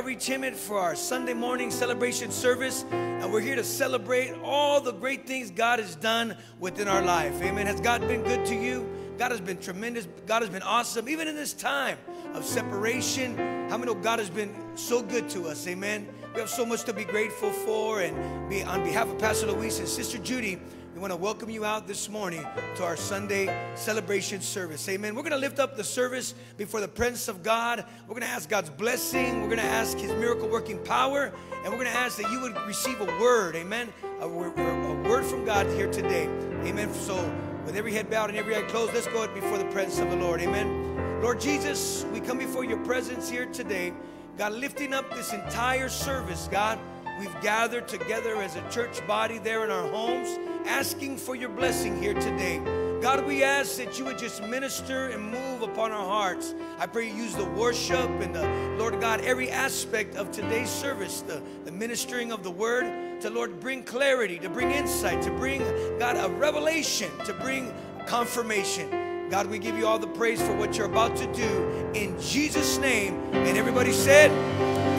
Outreach Hemet for our Sunday morning celebration service. And we're here to celebrate all the great things God has done within our life. Amen. Has God been good to you? God has been tremendous. God has been awesome. Even in this time of separation, how many know God has been so good to us? Amen. We have so much to be grateful for. And be, on behalf of Pastor Luis and Sister Judy, want to welcome you out this morning to our Sunday celebration service. Amen. We're going to lift up the service before the presence of God. We're going to ask God's blessing. We're going to ask His miracle working power. And we're going to ask that you would receive a word. Amen. A, word, a word from God here today. Amen. So, with every head bowed and every eye closed, let's go before the presence of the Lord. Amen. Lord Jesus, we come before your presence here today. God, lifting up this entire service, God. We've gathered together as a church body there in our homes asking for your blessing here today. God, we ask that you would just minister and move upon our hearts. I pray you use the worship and the Lord God, every aspect of today's service, the, the ministering of the word, to Lord bring clarity, to bring insight, to bring God a revelation, to bring confirmation. God, we give you all the praise for what you're about to do in Jesus' name. And everybody said,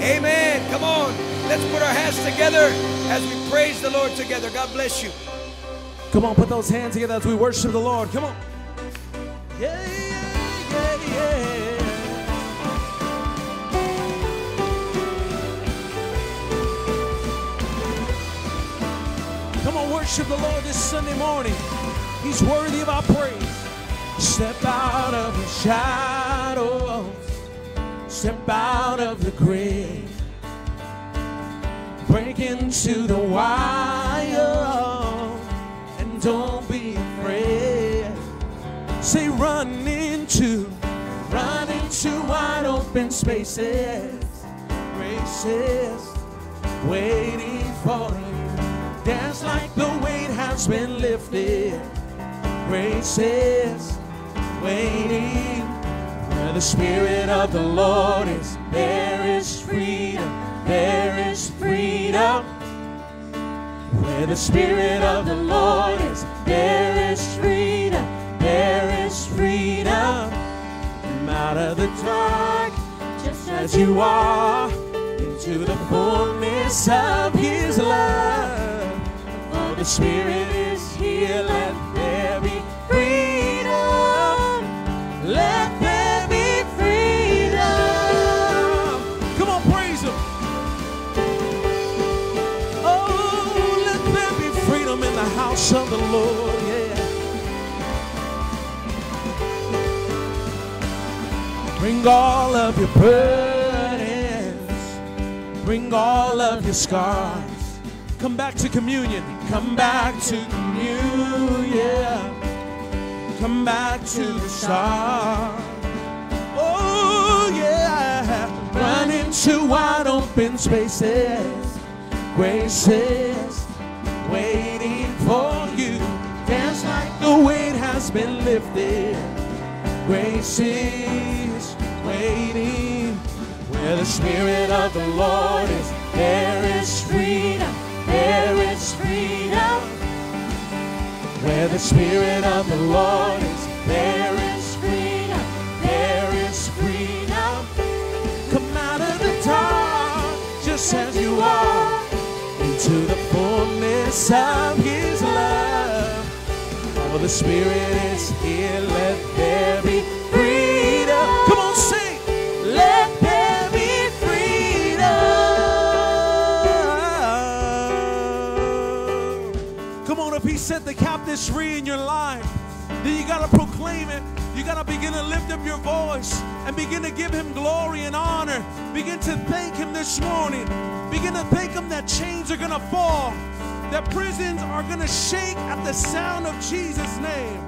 Amen. Come on, let's put our hands together as we praise the Lord together. God bless you. Come on, put those hands together as we worship the Lord. Come on. Yeah, yeah, yeah, Come on, worship the Lord this Sunday morning. He's worthy of our praise. Step out of the shadows, step out of the grave, break into the wire and don't be afraid. Say, run into, run into wide open spaces, graces waiting for you. Dance like the weight has been lifted, graces waiting. Where the Spirit of the Lord is, there is freedom, there is freedom. Where the Spirit of the Lord is, there is freedom, there is freedom. Come out of the dark, just as you are, into the fullness of His love. For the Spirit is here, let of the Lord, yeah. Bring all of your burdens, bring all of your scars. Come back to communion, come back to communion, yeah. come back to the start. Oh, yeah. Run into wide open spaces, graces has been lifted. Grace is waiting. Where the Spirit of the Lord is, there is freedom. There is freedom. Where the Spirit of the Lord is, there is freedom. There is freedom. Come out of the dark, just as you are, into the fullness of His love. For the Spirit is here, let there be freedom. Come on, sing. Let there be freedom. Come on, if He set the captives free in your life, then you got to proclaim it. You got to begin to lift up your voice and begin to give Him glory and honor. Begin to thank Him this morning. Begin to thank Him that chains are going to fall, that prisons are going to shake at the sound of Jesus' name.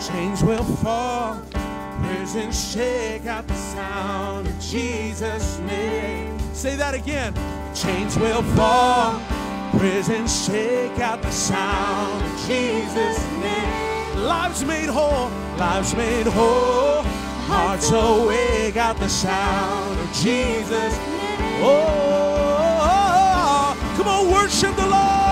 Chains will fall, prisons shake at the sound of Jesus' name. Say that again. Chains will fall, prisons shake at the sound of Jesus' name. Lives made whole, lives made whole, hearts awake at the sound of Jesus' name. Oh, oh, oh, oh come on, worship the Lord.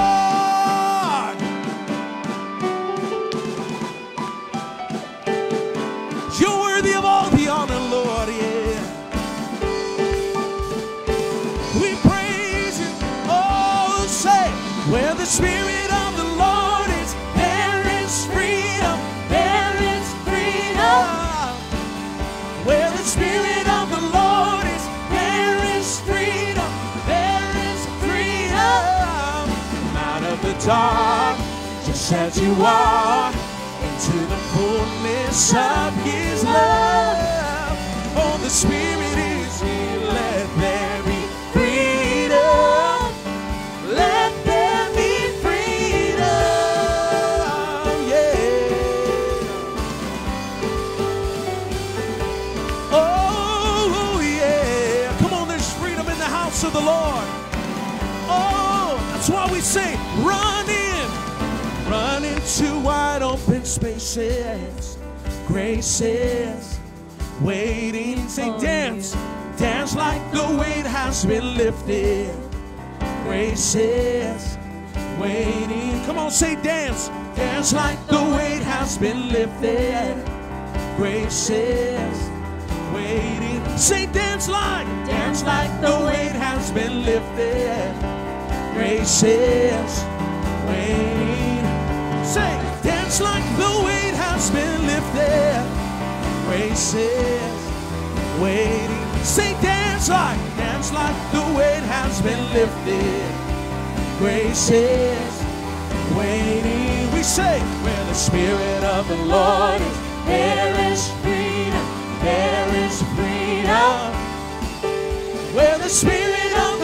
Just as you are, into the fullness of His love. Oh, the Spirit spaces, graces, waiting. Say, oh, dance, dance like the weight has been lifted. Graces, waiting. Come on, say, dance, dance like the weight has been lifted. Graces, waiting. Say, dance like, dance like the weight has been lifted. Graces, waiting. Say, dance like the weight has been lifted. Graces, waiting. Say, dance like, dance like the weight has been lifted. Graces, waiting. We say, where the Spirit of the Lord is, There is freedom. There is freedom. where the Spirit of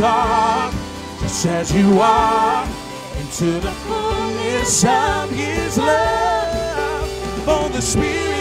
dark, just as you are, into the fullness of His love. Oh, the Spirit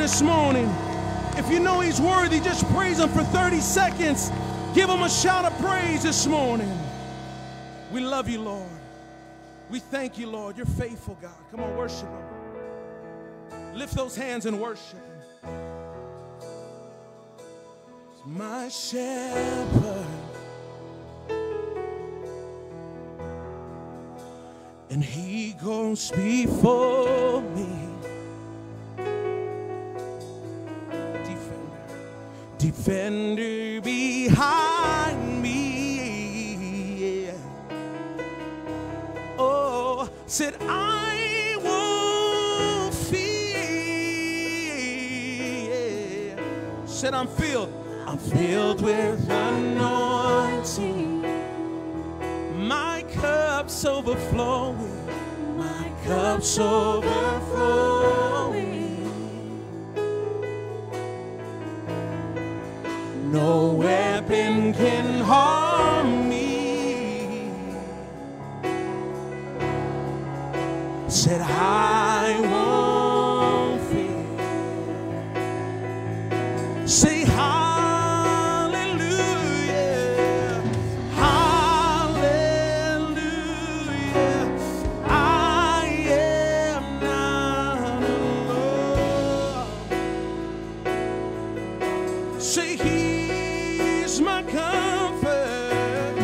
this morning. If you know he's worthy, just praise him for 30 seconds. Give him a shout of praise this morning. We love you, Lord. We thank you, Lord. You're faithful, God. Come on, worship him. Lift those hands and worship him. My shepherd. And he goes before me. Defender behind me. Yeah. Oh, said I won't fear. Said I'm filled. I'm filled with anointing. My cup's overflowing. My cup's overflowing. No weapon can harm me. Said I won't fear. Say hallelujah. Hallelujah. I am not alone. Say he's my comfort.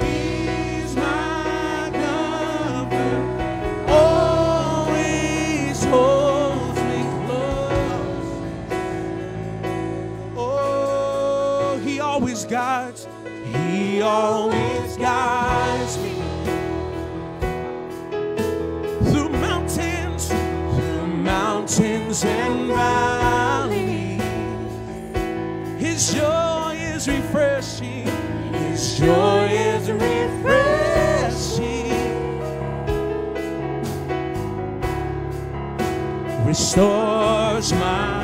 He's my comfort. Always holds me close. Oh, he always guides. He always guides me through mountains, through mountains and valleys. His is refreshing. His joy is refreshing. Restores my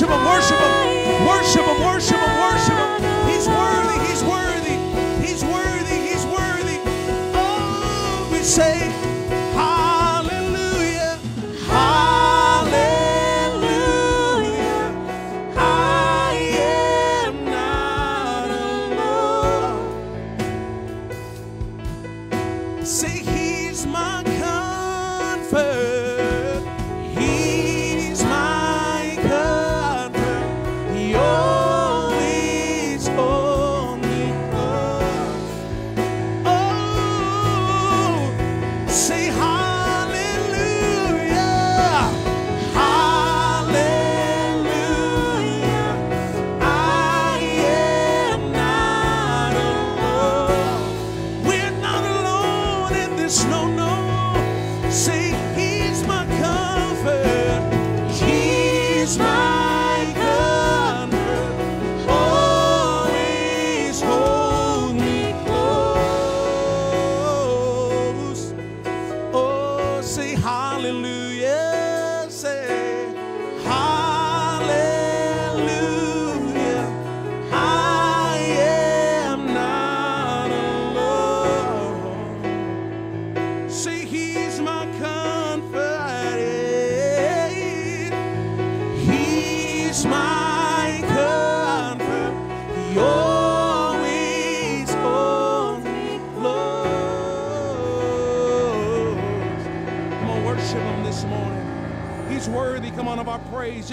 Worship Him, worship Him.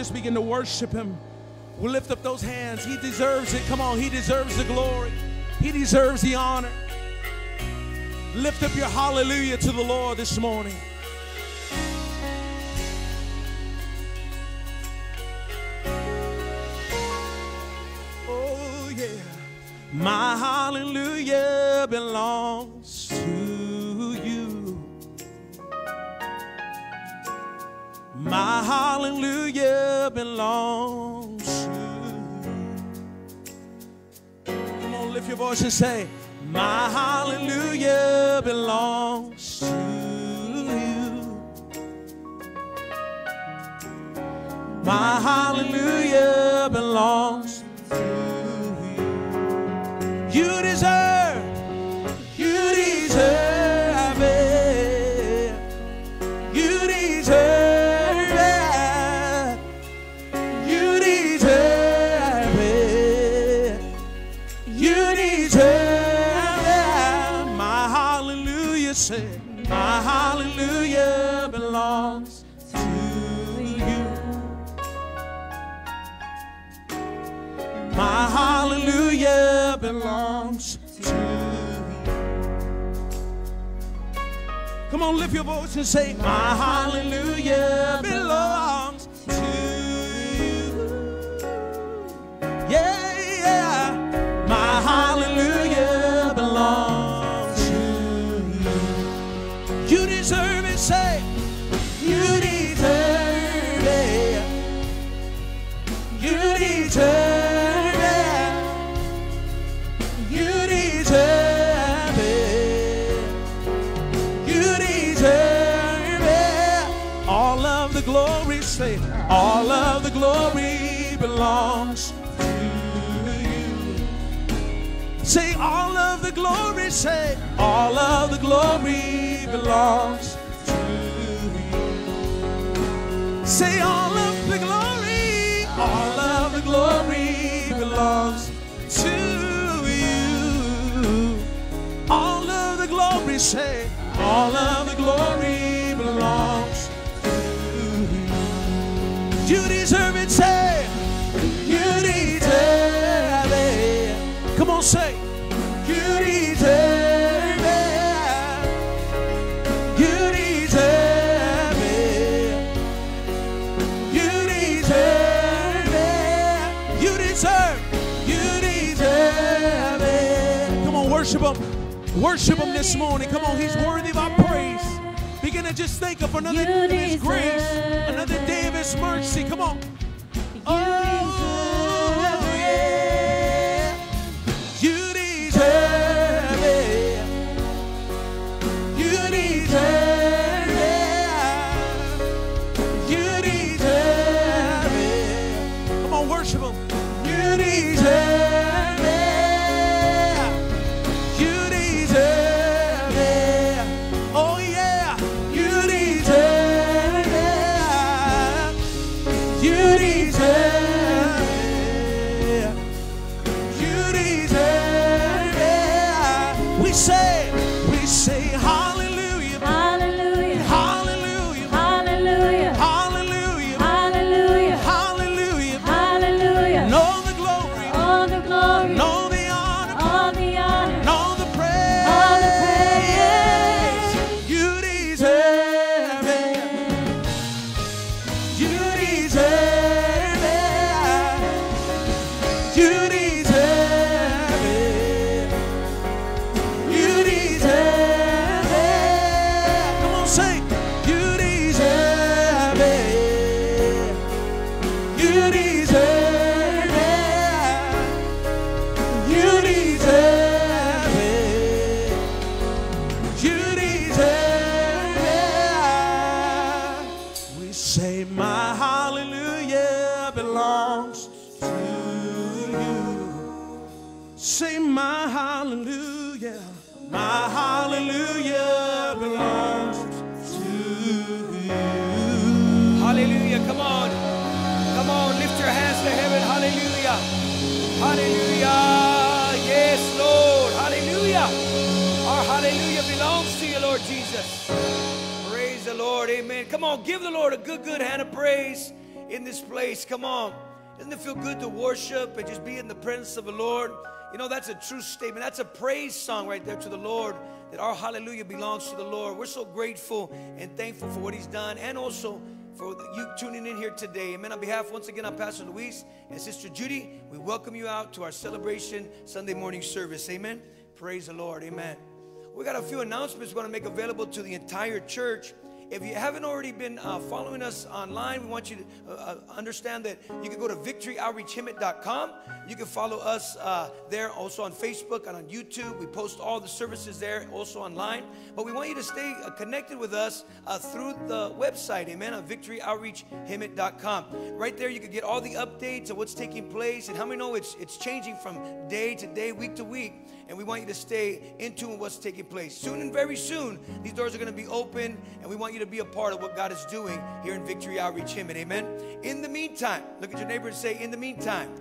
just begin to worship him. We'll lift up those hands. He deserves it. Come on, he deserves the glory. He deserves the honor. Lift up your hallelujah to the Lord this morning. never belongs to you. Come on, lift your voice and say, My hallelujah belongs to you. My hallelujah belongs your voice and say, My hallelujah belongs to you. Say, all of the glory, say, all of the glory belongs to you. Say, all of the glory, all of the glory belongs to you. All of the glory, say, all of the glory say, you deserve it. You deserve it. You deserve it. You deserve. You deserve it. Come on, worship him. Worship him this morning. Come on, he's worthy of our praise. Begin to just think of another day of his grace, another day of his mercy. Come on. You deserve A good, hand of praise in this place. Come on. Doesn't it feel good to worship and just be in the presence of the Lord? You know, that's a true statement. That's a praise song right there to the Lord that our hallelujah belongs to the Lord. We're so grateful and thankful for what He's done and also for you tuning in here today. Amen. On behalf, once again, I'm Pastor Luis and Sister Judy. We welcome you out to our celebration Sunday morning service. Amen. Praise the Lord. Amen. We got a few announcements we're going to make available to the entire church. If you haven't already been uh, following us online, we want you to uh, uh, understand that you can go to victoryoutreachhemet.com. You can follow us uh, there also on Facebook and on YouTube. We post all the services there also online. But we want you to stay uh, connected with us uh, through the website, amen, on victoryoutreachhemet.com. Right there, you can get all the updates of what's taking place and how many know it's, it's changing from day to day, week to week and we want you to stay in tune with what's taking place. Soon and very soon, these doors are going to be open, and we want you to be a part of what God is doing here in Victory Outreach Hemet. Amen. In the meantime, look at your neighbor and say, In the meantime,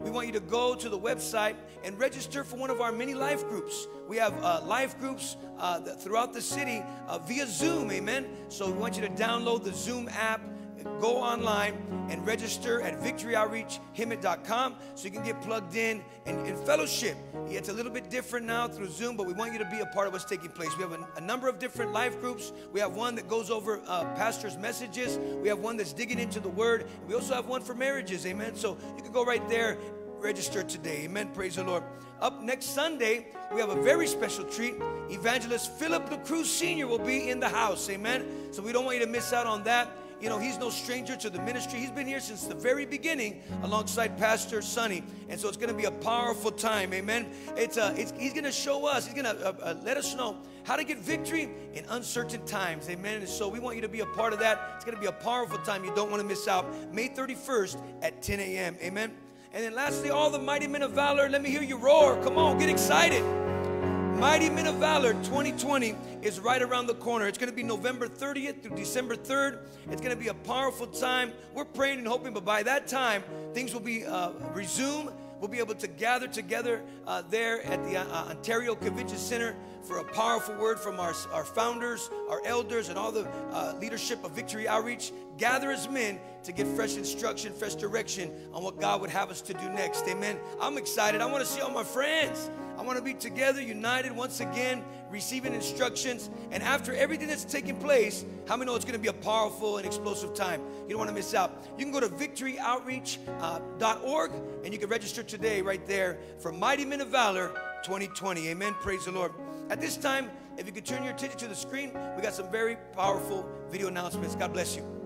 we want you to go to the website and register for one of our many life groups. We have uh, life groups uh, throughout the city uh, via Zoom, amen. So we want you to download the Zoom app go online and register at victoryoutreachhemet.com so you can get plugged in and, and fellowship. It's a little bit different now through Zoom, but we want you to be a part of what's taking place. We have a, a number of different life groups. We have one that goes over uh, pastors' messages. We have one that's digging into the Word. We also have one for marriages. Amen. So you can go right there register today. Amen. Praise the Lord. Up next Sunday, we have a very special treat. Evangelist Philip LaCruz Sr. will be in the house. Amen. So we don't want you to miss out on that. You know, he's no stranger to the ministry. He's been here since the very beginning alongside Pastor Sonny. And so it's going to be a powerful time. Amen. It's, uh, it's he's going to show us, he's going to uh, uh, let us know how to get victory in uncertain times. Amen. And so we want you to be a part of that. It's going to be a powerful time. You don't want to miss out. May 31st at 10 a.m. Amen. And then lastly, all the mighty men of valor, let me hear you roar. Come on, get excited. Mighty Men of Valor 2020 is right around the corner. It's going to be November 30th through December 3rd. It's going to be a powerful time. We're praying and hoping, but by that time, things will be uh, resumed. We'll be able to gather together uh, there at the uh, Ontario Convention Center for a powerful word from our, our founders, our elders, and all the uh, leadership of Victory Outreach. Gather as men to get fresh instruction, fresh direction on what God would have us to do next. Amen. I'm excited. I want to see all my friends. I want to be together, united once again, receiving instructions. And after everything that's taking place, how many know it's going to be a powerful and explosive time? You don't want to miss out. You can go to victoryoutreach.org and you can register today right there for Mighty Men of Valor 2020. Amen. Praise the Lord. At this time, if you could turn your attention to the screen, we got some very powerful video announcements. God bless you.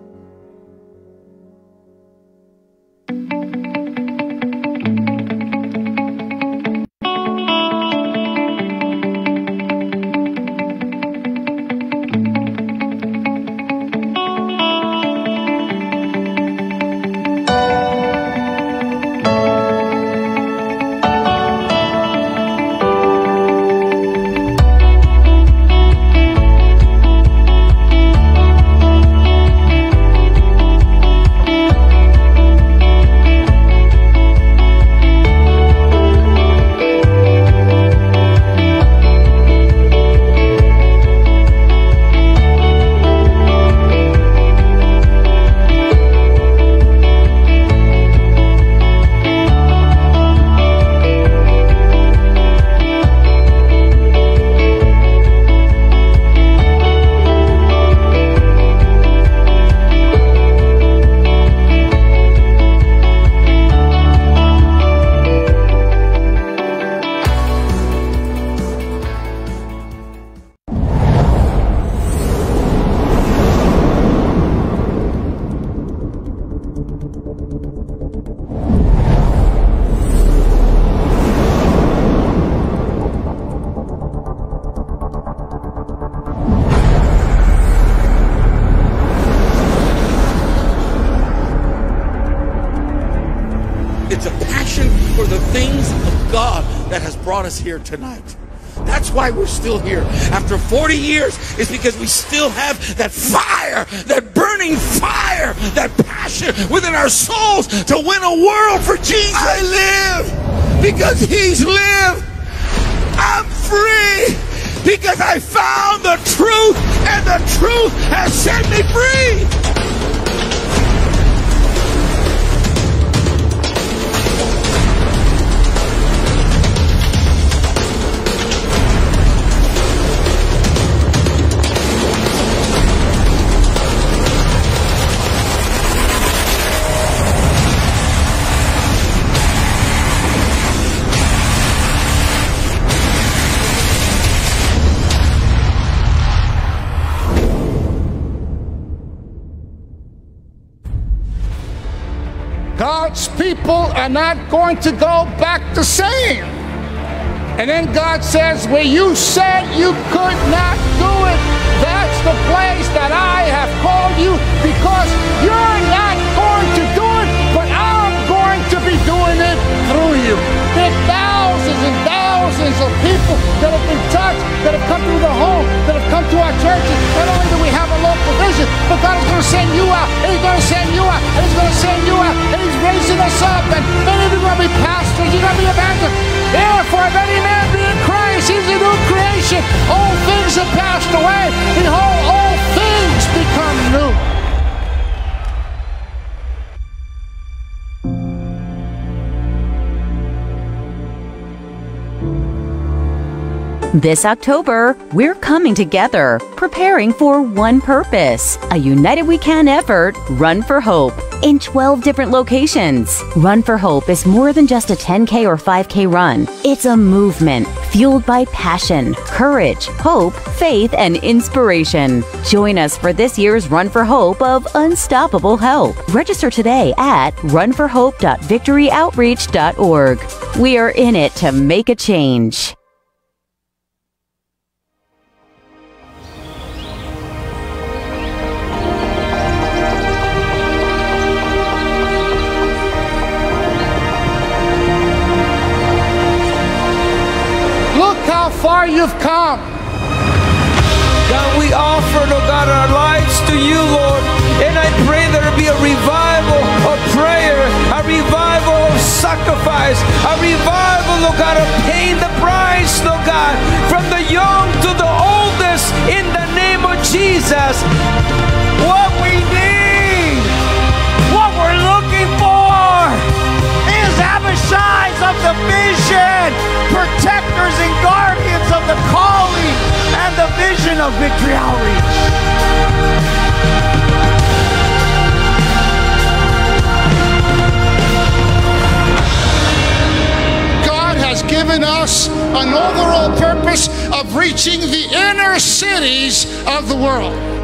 That has brought us here tonight. That's why we're still here. After 40 years, is because we still have that fire, that burning fire, that passion within our souls to win a world for Jesus. I live because He's lived. I'm free because I found the truth and the truth has set me free. Are not going to go back the same. And then God says, Where you said you could not do it, that's the place that I have called you because you're not going to do it, but I'm going to be doing it through you. There are thousands and thousands of people that have been touched, that have come through the home, that have come to our churches. Not only do we have a local vision, but God is going to send you out, He's going to send you up. He's going to send you up. and He's raising us up, and many of you are going to be pastors, you're going to be evangelists. Therefore, if any man be in Christ, he's a new creation. All things have passed away. Behold, all things become new. This October, we're coming together, preparing for one purpose a United We Can effort, Run for Hope, in 12 different locations. Run for Hope is more than just a 10K or 5K run, it's a movement fueled by passion, courage, hope, faith, and inspiration. Join us for this year's Run for Hope of Unstoppable Help. Register today at runforhope.victoryoutreach.org. We are in it to make a change. Far you've come. God, we offer, Lord God, our lives to you, Lord. And I pray there be a revival of prayer, a revival of sacrifice, a revival, Lord God, of paying the price, Lord God, from the young to the oldest, in the name of Jesus. What of Victory Outreach. God has given us an overall purpose of reaching the inner cities of the world.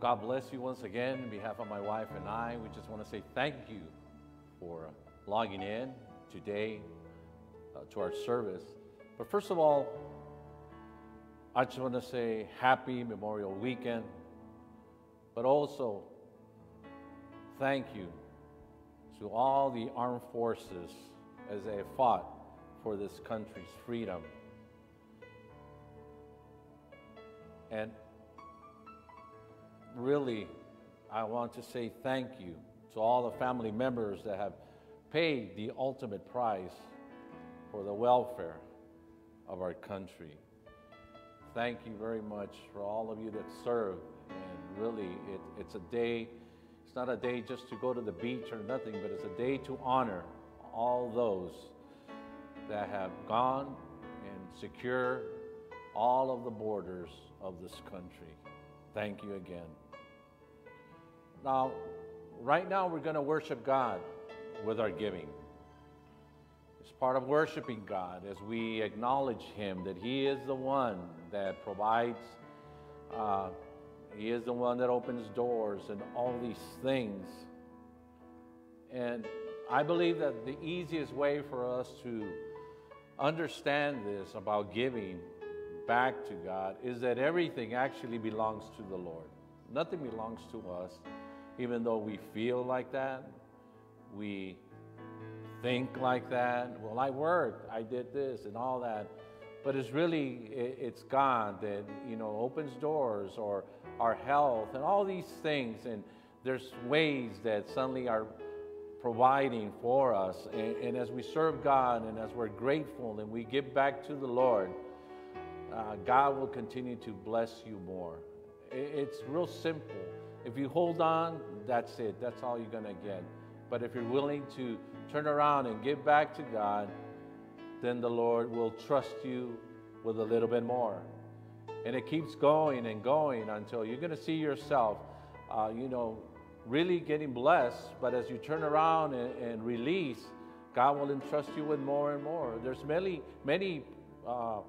God bless you once again. On behalf of my wife and I, we just want to say thank you for logging in today uh, to our service. But first of all, I just want to say happy Memorial Weekend, but also thank you to all the armed forces as they fought for this country's freedom. And really, I want to say thank you to all the family members that have paid the ultimate price for the welfare of our country. Thank you very much for all of you that serve. And really, it, it's a day, it's not a day just to go to the beach or nothing, but it's a day to honor all those that have gone and secure all of the borders of this country. Thank you again. Now, right now, we're going to worship God with our giving. It's part of worshiping God as we acknowledge Him that He is the one that provides, uh, He is the one that opens doors and all these things. And I believe that the easiest way for us to understand this about giving back to God is that everything actually belongs to the Lord. Nothing belongs to us, even though we feel like that, we think like that. Well, I worked, I did this, and all that. But it's really, it's God that, you know, opens doors or our health and all these things. And there's ways that suddenly are providing for us. And, and as we serve God and as we're grateful and we give back to the Lord, uh, God will continue to bless you more. It's real simple. If you hold on, that's it. That's all you're going to get. But if you're willing to turn around and give back to God, then the Lord will trust you with a little bit more. And it keeps going and going until you're going to see yourself, uh, you know, really getting blessed. But as you turn around and, and, release, God will entrust you with more and more. There's many, many uh,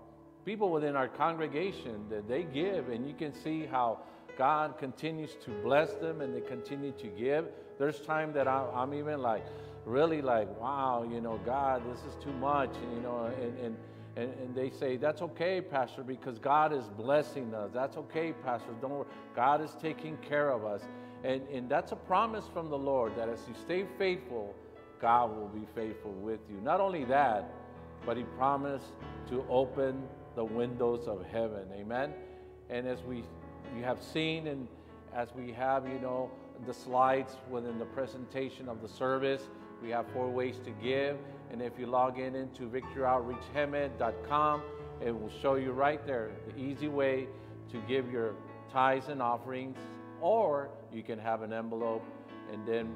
people within our congregation that they give, and you can see how God continues to bless them and they continue to give. There's time that I, I'm even like, really like, wow, you know, God, this is too much, and, you know, and, and, and, and they say, that's okay, Pastor, because God is blessing us. That's okay, Pastor, don't worry. God is taking care of us. And, and that's a promise from the Lord that as you stay faithful, God will be faithful with you. Not only that, but He promised to open the windows of heaven. Amen. And as we you have seen and as we have, you know, the slides within the presentation of the service, we have four ways to give. And if you log in into victoryoutreachhemet.com, it will show you right there the easy way to give your tithes and offerings. Or you can have an envelope and then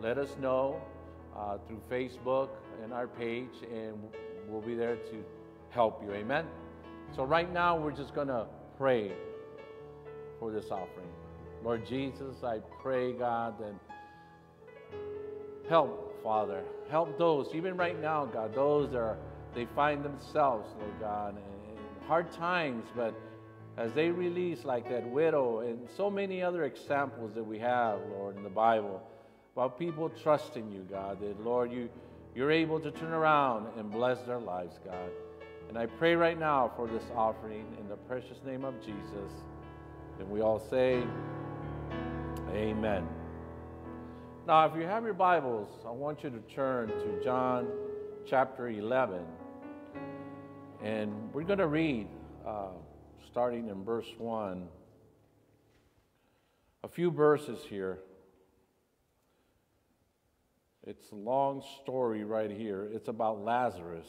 let us know uh, through Facebook and our page, and we'll be there to help you. Amen. So, right now, we're just going to pray for this offering. Lord Jesus, I pray, God, that help, Father. Help those, even right now, God, those that are, they find themselves, Lord God, in hard times, but as they release, like that widow, and so many other examples that we have, Lord, in the Bible, about people trusting you, God, that, Lord, you, you're able to turn around and bless their lives, God. And I pray right now for this offering in the precious name of Jesus. And we all say, Amen. Now, if you have your Bibles, I want you to turn to John chapter 11. And we're going to read, uh, starting in verse 1, a few verses here. It's a long story right here. It's about Lazarus.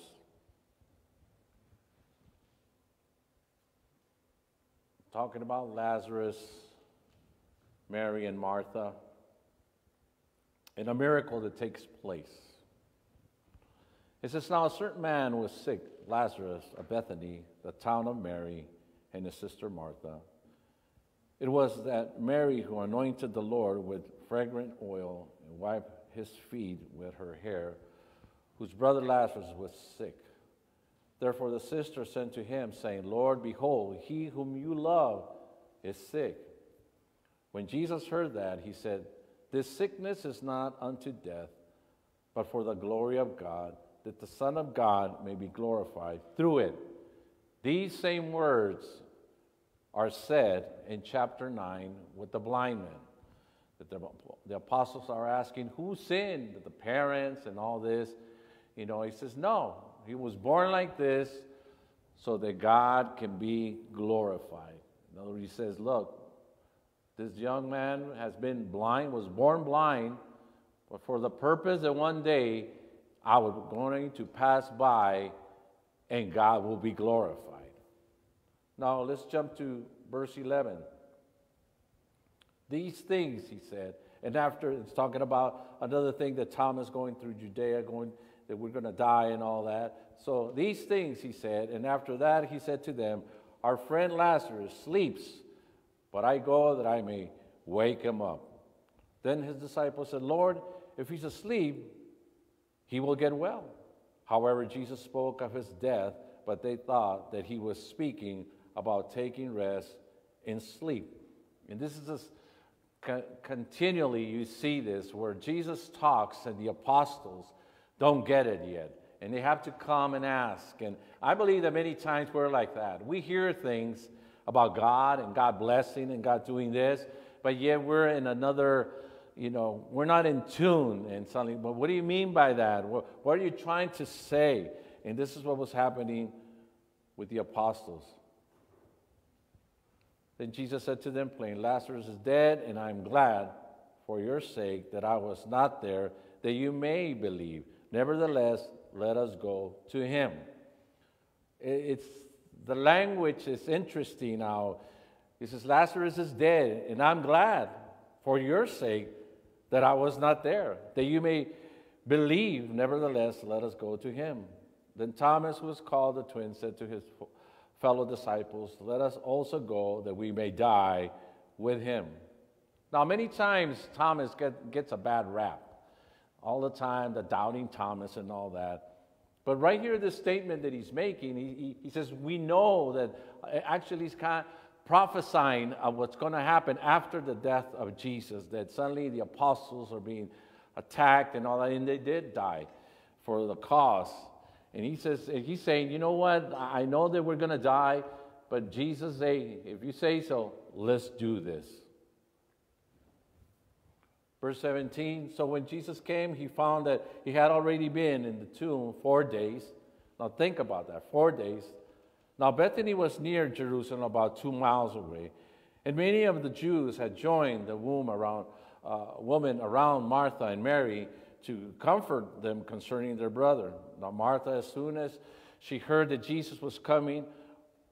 Talking about Lazarus, Mary, and Martha, and a miracle that takes place. It says, Now a certain man was sick, Lazarus of Bethany, the town of Mary, and his sister Martha. It was that Mary who anointed the Lord with fragrant oil and wiped his feet with her hair, whose brother Lazarus was sick. Therefore the sister sent to him, saying, Lord, behold, he whom you love is sick. When Jesus heard that, he said, This sickness is not unto death, but for the glory of God, that the Son of God may be glorified through it. These same words are said in chapter 9 with the blind man. That the, the apostles are asking, Who sinned? The parents and all this. You know, he says, No, he was born like this so that God can be glorified. In other words, he says, Look, this young man has been blind, was born blind, but for the purpose that one day I was going to pass by and God will be glorified. Now let's jump to verse 11. These things, he said, and after it's talking about another thing that Thomas going through Judea, going that we're going to die and all that. So these things, he said, and after that he said to them, Our friend Lazarus sleeps, but I go that I may wake him up. Then his disciples said, Lord, if he's asleep, he will get well. However, Jesus spoke of his death, but they thought that he was speaking about taking rest in sleep. And this is just continually you see this where Jesus talks and the apostles don't get it yet. And they have to come and ask. And I believe that many times we're like that. We hear things about God and God blessing and God doing this, but yet we're in another, you know, we're not in tune and something. But what do you mean by that? What, what are you trying to say? And this is what was happening with the apostles. Then Jesus said to them plain, Lazarus is dead, and I'm glad for your sake that I was not there, that you may believe. Nevertheless, let us go to him. It's the language is interesting now. He says, Lazarus is dead, and I'm glad for your sake that I was not there, that you may believe. Nevertheless, let us go to him. Then Thomas, who was called the twin, said to his fellow disciples, Let us also go that we may die with him. Now, many times Thomas get, gets a bad rap. All the time, the doubting Thomas and all that. But right here, this statement that he's making, he, he, he says, We know that uh, actually he's kind of prophesying of what's going to happen after the death of Jesus, that suddenly the apostles are being attacked and all that, and they did die for the cause. And he says, he's saying, you know what? I know that we're going to die, but Jesus say, if you say so, let's do this. Verse 17, so when Jesus came, he found that he had already been in the tomb four days. Now think about that, four days. Now Bethany was near Jerusalem, about two miles away, and many of the Jews had joined the womb around, uh, woman around Martha and Mary to comfort them concerning their brother. Now, Martha, as soon as she heard that Jesus was coming,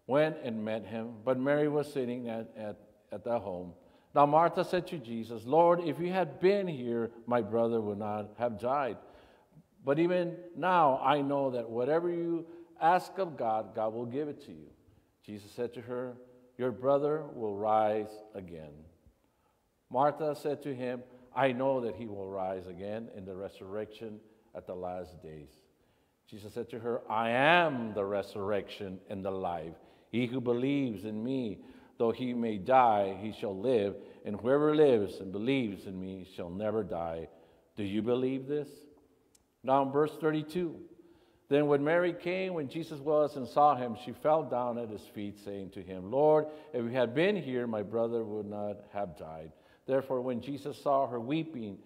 went and met him, but Mary was sitting at, at, at the home. Now, Martha said to Jesus, Lord, if you had been here, my brother would not have died. But even now, I know that whatever you ask of God, God will give it to you. Jesus said to her, Your brother will rise again. Martha said to him, I know that he will rise again in the resurrection at the last days. Jesus said to her, I am the resurrection and the life. He who believes in me, though he may die, he shall live, and whoever lives and believes in me shall never die. Do you believe this? Now, in verse 32, then when Mary came, when Jesus was and saw him, she fell down at his feet, saying to him, Lord, if you had been here, my brother would not have died. Therefore, when Jesus saw her weeping,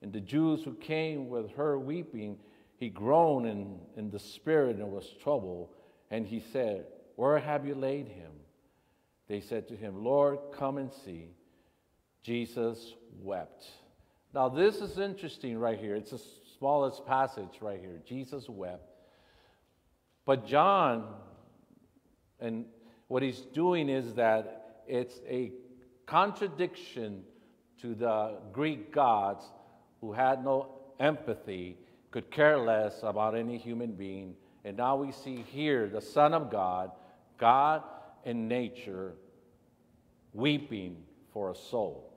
and the Jews who came with her weeping, he groaned in, in the spirit and was troubled. And he said, Where have you laid him? They said to him, Lord, come and see. Jesus wept. Now, this is interesting right here. It's the smallest passage right here. Jesus wept. But John, and what he's doing is that it's a contradiction to the Greek gods who had no empathy, could care less about any human being. And now we see here the Son of God, God in nature, weeping for a soul.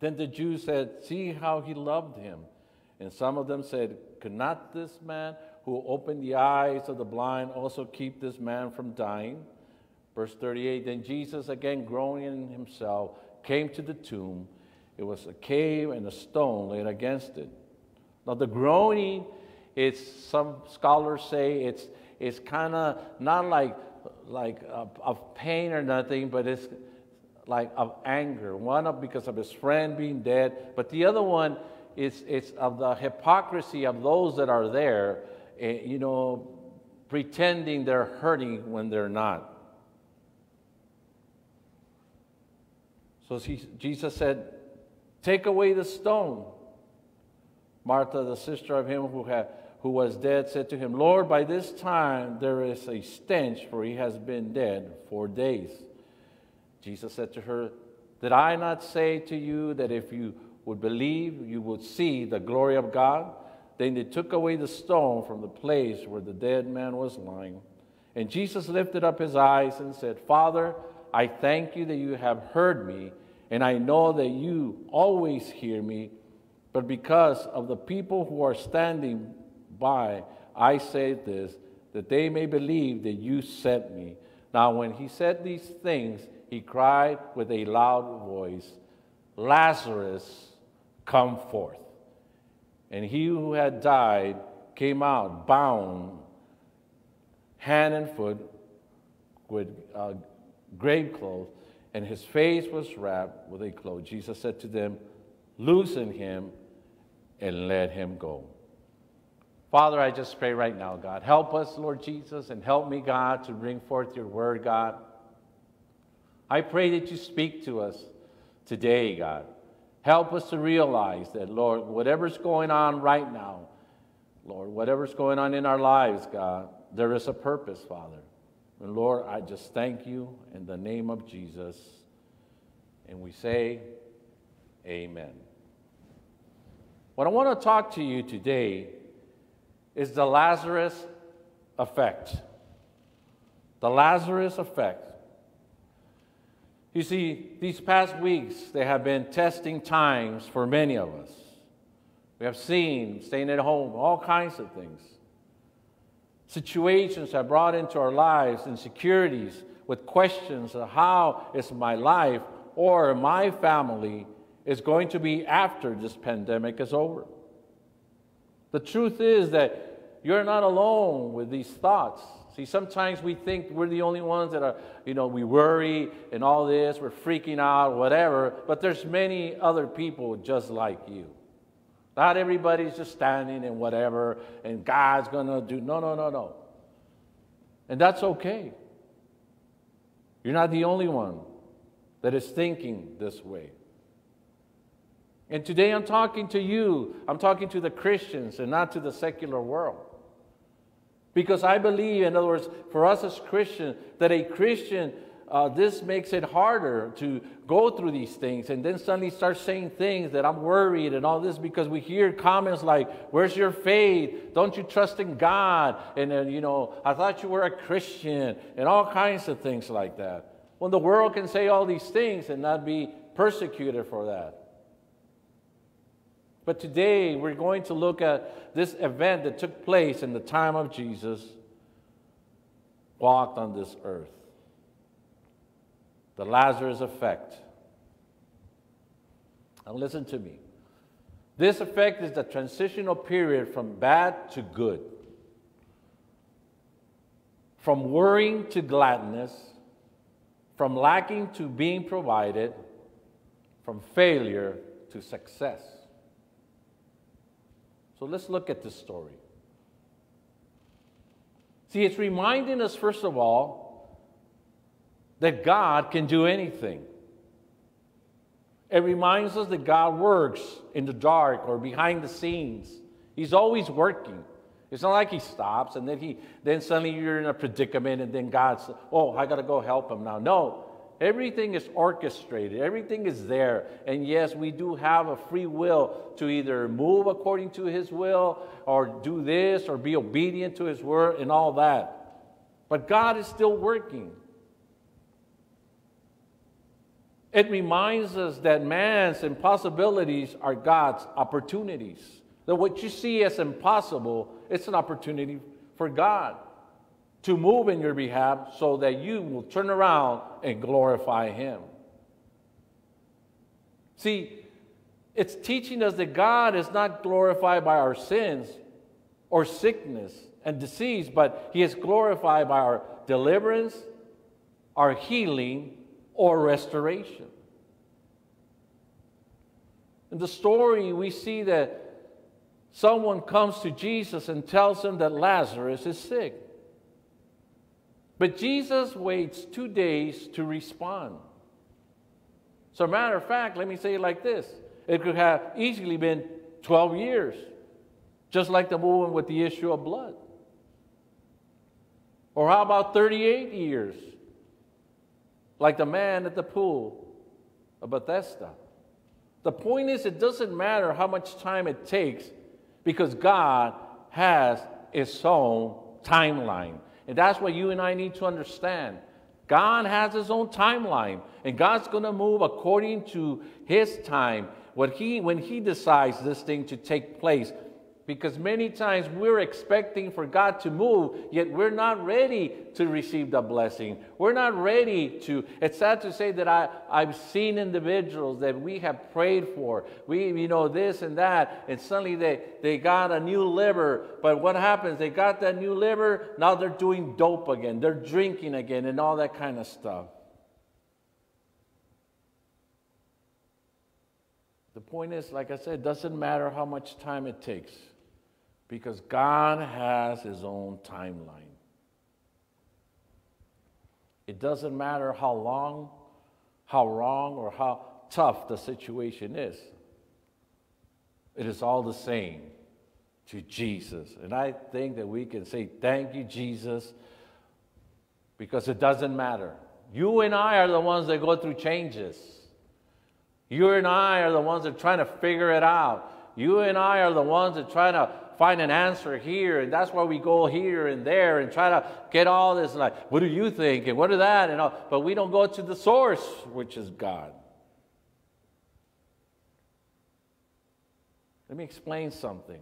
Then the Jews said, See how he loved him. And some of them said, Could not this man who opened the eyes of the blind also keep this man from dying? Verse 38 Then Jesus, again groaning in himself, came to the tomb. It was a cave and a stone laid against it. Now, the groaning, it's some scholars say it's, it's kind of not like, like of, of pain or nothing, but it's like of anger. One of because of his friend being dead, but the other one is it's of the hypocrisy of those that are there, eh, you know, pretending they're hurting when they're not. So he, Jesus said, Take away the stone. Martha, the sister of him who, had, who was dead, said to him, Lord, by this time there is a stench, for he has been dead four days. Jesus said to her, Did I not say to you that if you would believe, you would see the glory of God? Then they took away the stone from the place where the dead man was lying. And Jesus lifted up his eyes and said, Father, I thank you that you have heard me, and I know that you always hear me. But because of the people who are standing by, I say this, that they may believe that you sent me. Now, when he said these things, he cried with a loud voice, Lazarus, come forth. And he who had died came out bound, hand and foot, with uh, grave clothes, and his face was wrapped with a cloth. Jesus said to them, Loosen him and let him go. Father, I just pray right now, God. Help us, Lord Jesus, and help me, God, to bring forth your word, God. I pray that you speak to us today, God. Help us to realize that, Lord, whatever's going on right now, Lord, whatever's going on in our lives, God, there is a purpose, Father. And Lord, I just thank you in the name of Jesus. And we say, Amen. What I want to talk to you today is the Lazarus effect. The Lazarus effect. You see, these past weeks, they have been testing times for many of us. We have seen staying at home, all kinds of things. Situations have brought into our lives insecurities with questions of how is my life or my family is going to be after this pandemic is over. The truth is that you're not alone with these thoughts. See, sometimes we think we're the only ones that are, you know, we worry and all this, we're freaking out, whatever, but there's many other people just like you. Not everybody's just standing and whatever, and God's going to do. No, no, no, no. And that's okay. You're not the only one that is thinking this way. And today I'm talking to you, I'm talking to the Christians and not to the secular world. Because I believe, in other words, for us as Christians, that a Christian, uh, this makes it harder to go through these things and then suddenly start saying things that I'm worried and all this because we hear comments like, Where's your faith? Don't you trust in God? And then, you know, I thought you were a Christian and all kinds of things like that. When the world can say all these things and not be persecuted for that. But today we're going to look at this event that took place in the time of Jesus walked on this earth. The Lazarus effect. Now listen to me. This effect is the transitional period from bad to good. From worrying to gladness, from lacking to being provided, from failure to success. So let's look at this story. See, it's reminding us, first of all, that God can do anything. It reminds us that God works in the dark or behind the scenes. He's always working. It's not like he stops and then he then suddenly you're in a predicament and then God says, "Oh, I got to go help him now." No. Everything is orchestrated, everything is there. And yes, we do have a free will to either move according to His will or do this or be obedient to His word and all that. But God is still working. It reminds us that man's impossibilities are God's opportunities. That what you see as impossible, it's an opportunity for God. To move in your behalf so that you will turn around and glorify Him. See, it's teaching us that God is not glorified by our sins or sickness and disease, but He is glorified by our deliverance, our healing, or restoration. In the story, we see that someone comes to Jesus and tells him that Lazarus is sick. But Jesus waits two days to respond. So, matter of fact, let me say it like this it could have easily been 12 years, just like the woman with the issue of blood. Or how about 38 years, like the man at the pool of Bethesda? The point is, it doesn't matter how much time it takes because God has His own timeline. And that's what you and I need to understand. God has His own timeline, and God's going to move according to His time. What he, when He decides this thing to take place, because many times we're expecting for God to move, yet we're not ready to receive the blessing. We're not ready to. It's sad to say that I, I've seen individuals that we have prayed for. We, you know, this and that, and suddenly they, they got a new liver. But what happens? They got that new liver, now they're doing dope again. They're drinking again, and all that kind of stuff. The point is, like I said, it doesn't matter how much time it takes because God has His own timeline. It doesn't matter how long, how wrong, or how tough the situation is. It is all the same to Jesus. And I think that we can say, Thank you, Jesus, because it doesn't matter. You and I are the ones that go through changes. You and I are the ones that are trying to figure it out. You and I are the ones that try to find an answer here, and that's why we go here and there and try to get all this like, what do you think and what is that and all, but we don't go to the source, which is God. Let me explain something.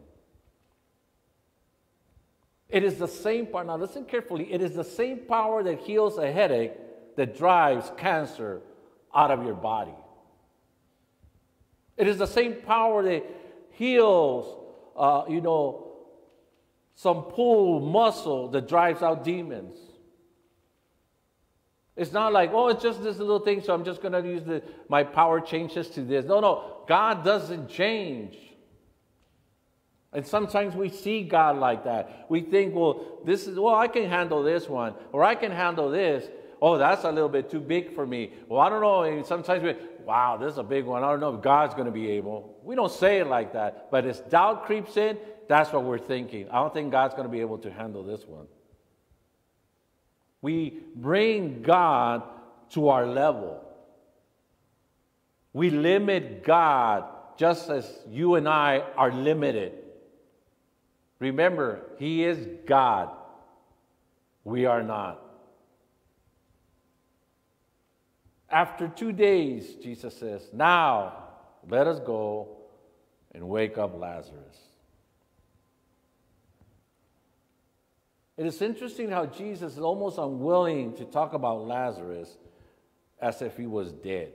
It is the same power. Now, listen carefully. It is the same power that heals a headache that drives cancer out of your body. It is the same power that heals uh, you know, some pull muscle that drives out demons. It's not like, oh, it's just this little thing, so I'm just going to use the, my power changes to this. No, no, God doesn't change. And sometimes we see God like that. We think, well, this is, well, I can handle this one, or I can handle this. Oh, that's a little bit too big for me. Well, I don't know. And sometimes we, wow, this is a big one. I don't know if God's going to be able. We don't say it like that. But as doubt creeps in, that's what we're thinking. I don't think God's going to be able to handle this one. We bring God to our level. We limit God just as you and I are limited. Remember, He is God. We are not. After two days, Jesus says, Now let us go and wake up Lazarus. It is interesting how Jesus is almost unwilling to talk about Lazarus as if he was dead.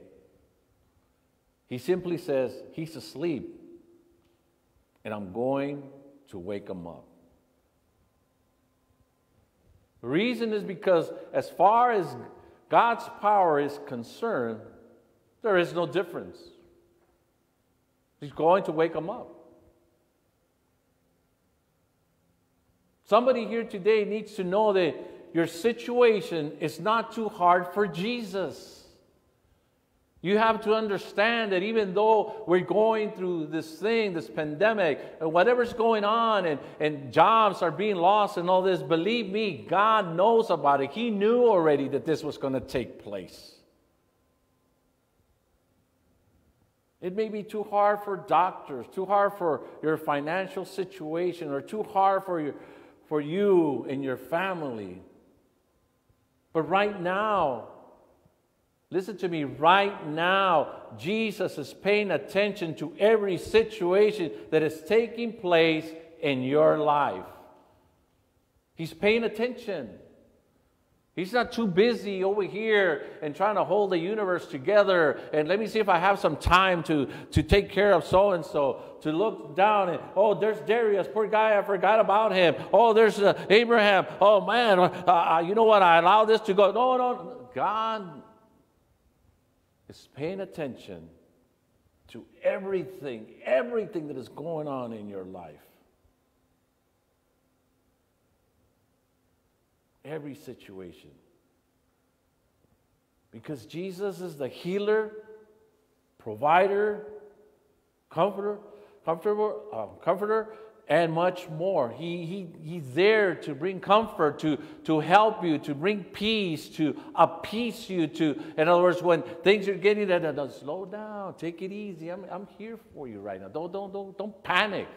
He simply says, He's asleep, and I'm going to wake him up. The reason is because, as far as God's power is concerned, there is no difference. He's going to wake them up. Somebody here today needs to know that your situation is not too hard for Jesus. You have to understand that even though we're going through this thing, this pandemic, and whatever's going on, and, and jobs are being lost and all this, believe me, God knows about it. He knew already that this was going to take place. It may be too hard for doctors, too hard for your financial situation, or too hard for, your, for you and your family. But right now, Listen to me right now. Jesus is paying attention to every situation that is taking place in your life. He's paying attention. He's not too busy over here and trying to hold the universe together. And let me see if I have some time to, to take care of so and so. To look down and, oh, there's Darius, poor guy, I forgot about him. Oh, there's uh, Abraham. Oh, man, uh, uh, you know what? I allow this to go. No, no. God is paying attention to everything, everything that is going on in your life. Every situation. Because Jesus is the healer, provider, comforter, comforter, uh, comforter, and much more. He, he, he's there to bring comfort, to, to help you, to bring peace, to appease you. To, in other words, when things are getting, that, that, slow down, take it easy. I'm, I'm here for you right now. Don't, don't, don't, don't panic.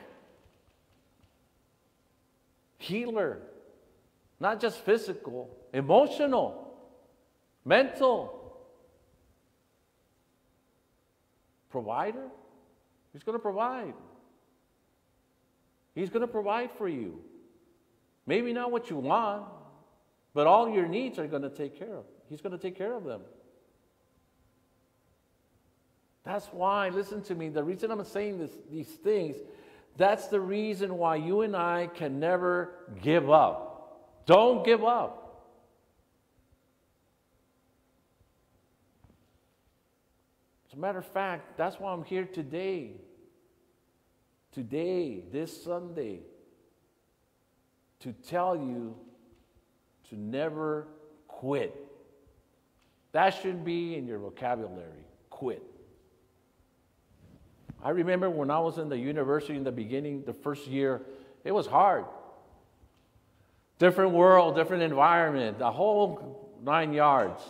Healer, not just physical, emotional, mental. Provider? He's going to provide. He's going to provide for you. Maybe not what you want, but all your needs are going to take care of. He's going to take care of them. That's why, listen to me, the reason I'm saying this, these things, that's the reason why you and I can never give up. Don't give up. As a matter of fact, that's why I'm here today. Today, this Sunday, to tell you to never quit. That should be in your vocabulary quit. I remember when I was in the university in the beginning, the first year, it was hard. Different world, different environment, the whole nine yards.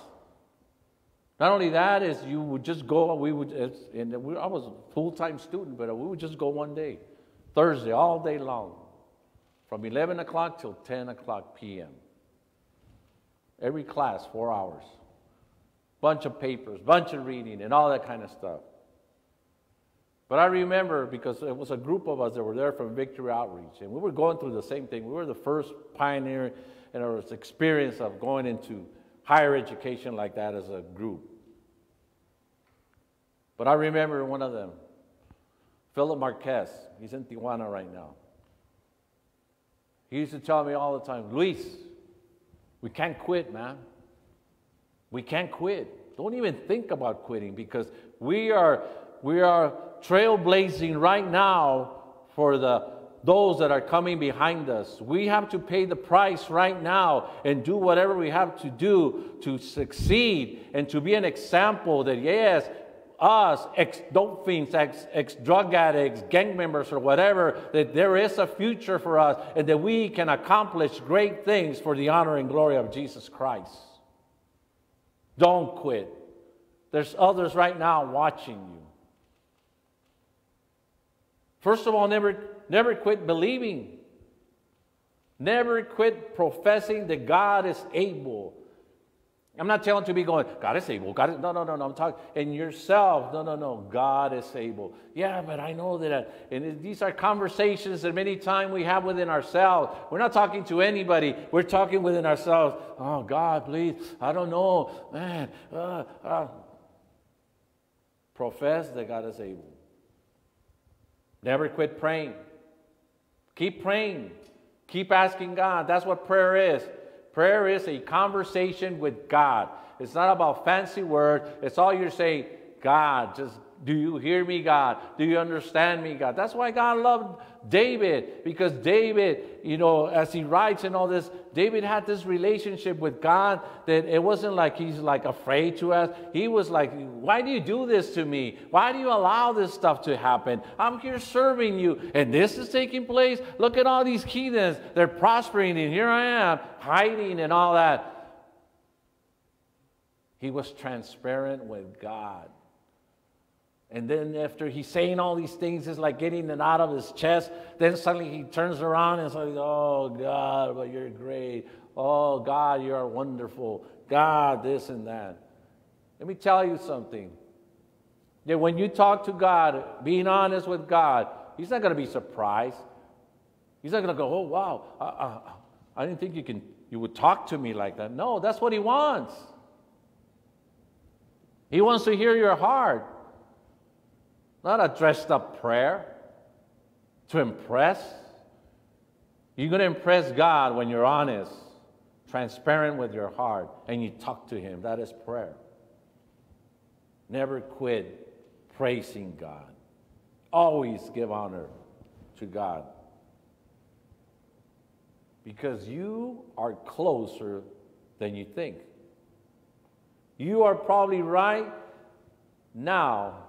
Not only that is you would just go, we would, and I was a full-time student, but we would just go one day, Thursday, all day long, from 11 o'clock till 10 o'clock p.m. Every class, four hours. Bunch of papers, bunch of reading, and all that kind of stuff. But I remember because it was a group of us that were there from Victory Outreach, and we were going through the same thing. We were the first pioneer in our experience of going into higher education like that as a group. But I remember one of them, Philip Marquez. He's in Tijuana right now. He used to tell me all the time, Luis, we can't quit, man. We can't quit. Don't even think about quitting because we are we are trailblazing right now for the those that are coming behind us. We have to pay the price right now and do whatever we have to do to succeed and to be an example that, yes, us, ex dope fiends, ex, ex drug addicts, gang members, or whatever, that there is a future for us and that we can accomplish great things for the honor and glory of Jesus Christ. Don't quit. There's others right now watching you. First of all, never, never quit believing. Never quit professing that God is able. I'm not telling to be going, God is able. God is, no, no, no, no. I'm talking in yourself. No, no, no. God is able. Yeah, but I know that. Uh, and these are conversations that many times we have within ourselves. We're not talking to anybody. We're talking within ourselves. Oh, God, please. I don't know. Man. Uh, uh. Profess that God is able. Never quit praying. Keep praying. Keep asking God. That's what prayer is. Prayer is a conversation with God. It's not about fancy words. It's all you're saying, God, just do you hear me, God? Do you understand me, God? That's why God loved David, because David, you know, as he writes and all this, David had this relationship with God that it wasn't like he's like afraid to ask. He was like, Why do you do this to me? Why do you allow this stuff to happen? I'm here serving you, and this is taking place. Look at all these heathens. They're prospering, and here I am hiding and all that. He was transparent with God. And then after he's saying all these things, it's like getting it out of his chest. Then suddenly he turns around and like, oh God, but you're great. Oh God, you are wonderful. God, this and that. Let me tell you something. That when you talk to God, being honest with God, He's not going to be surprised. He's not going to go, oh wow, I, I, I didn't think you can you would talk to me like that. No, that's what He wants. He wants to hear your heart, not a dressed up prayer to impress. You're going to impress God when you're honest, transparent with your heart, and you talk to Him. That is prayer. Never quit praising God. Always give honor to God. Because you are closer than you think. You are probably right now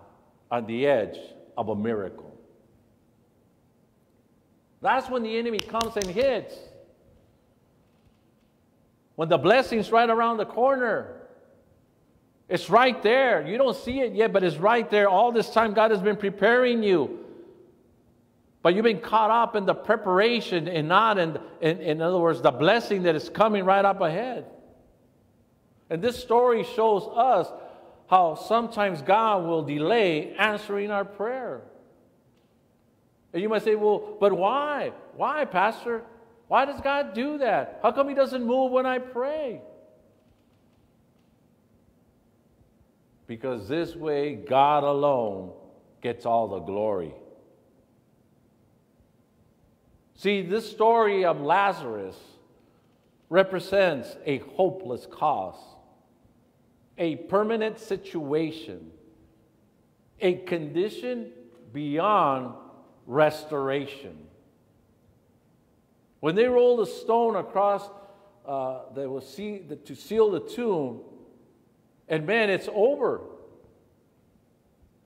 on the edge of a miracle. That's when the enemy comes and hits. When the blessing's right around the corner. It's right there. You don't see it yet, but it's right there. All this time, God has been preparing you. But you've been caught up in the preparation and not in, in, in other words, the blessing that is coming right up ahead. And this story shows us how sometimes God will delay answering our prayer. And you might say, well, but why? Why, Pastor? Why does God do that? How come He doesn't move when I pray? Because this way, God alone gets all the glory. See, this story of Lazarus represents a hopeless cause, a permanent situation, a condition beyond restoration. When they rolled a stone across uh, that was see, the, to seal the tomb, and man, it's over.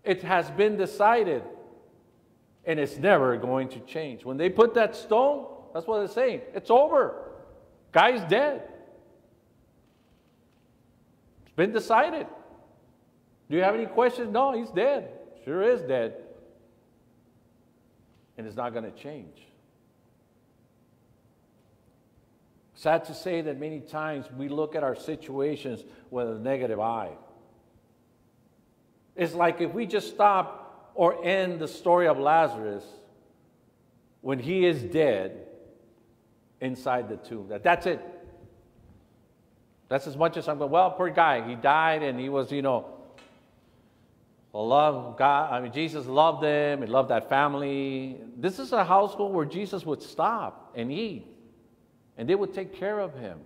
It has been decided, and it's never going to change. When they put that stone, that's what it's saying. It's over. Guy's dead. It's been decided. Do you have any questions? No, he's dead. Sure is dead. And it's not going to change. Sad to say that many times we look at our situations with a negative eye. It's like if we just stop or end the story of Lazarus when he is dead inside the tomb. That, that's it. That's as much as I'm going, well, poor guy, he died and he was, you know, love God. I mean, Jesus loved them, he loved that family. This is a household where Jesus would stop and eat and they would take care of him.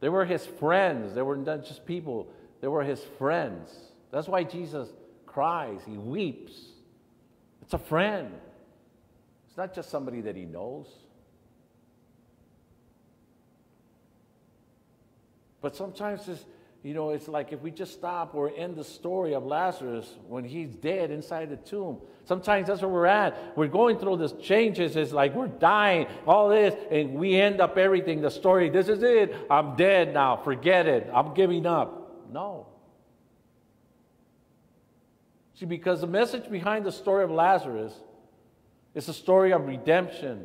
They were his friends. They were not just people, they were his friends. That's why Jesus cries, he weeps. It's a friend, it's not just somebody that he knows. But sometimes it's, you know, it's like if we just stop or end the story of Lazarus when he's dead inside the tomb. Sometimes that's where we're at. We're going through these changes. It's like we're dying, all this, and we end up everything. The story, this is it. I'm dead now. Forget it. I'm giving up. No. See, because the message behind the story of Lazarus is a story of redemption,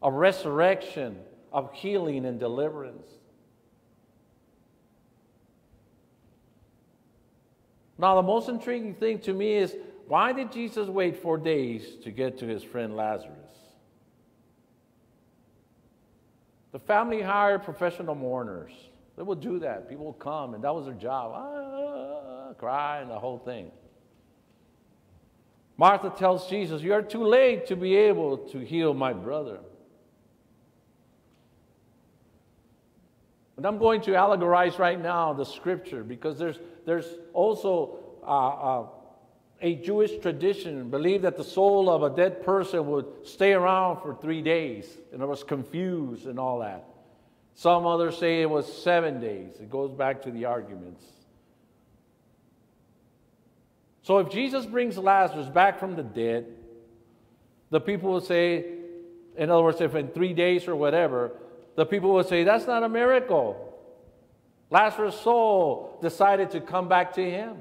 of resurrection, of healing and deliverance. Now, the most intriguing thing to me is why did Jesus wait four days to get to his friend Lazarus? The family hired professional mourners. They would do that. People would come, and that was their job. Ah, cry and the whole thing. Martha tells Jesus, You're too late to be able to heal my brother. And I'm going to allegorize right now the scripture because there's, there's also uh, uh, a Jewish tradition believed that the soul of a dead person would stay around for three days and it was confused and all that. Some others say it was seven days. It goes back to the arguments. So if Jesus brings Lazarus back from the dead, the people will say, in other words, if in three days or whatever, the people will say, That's not a miracle. Lazarus' soul decided to come back to him.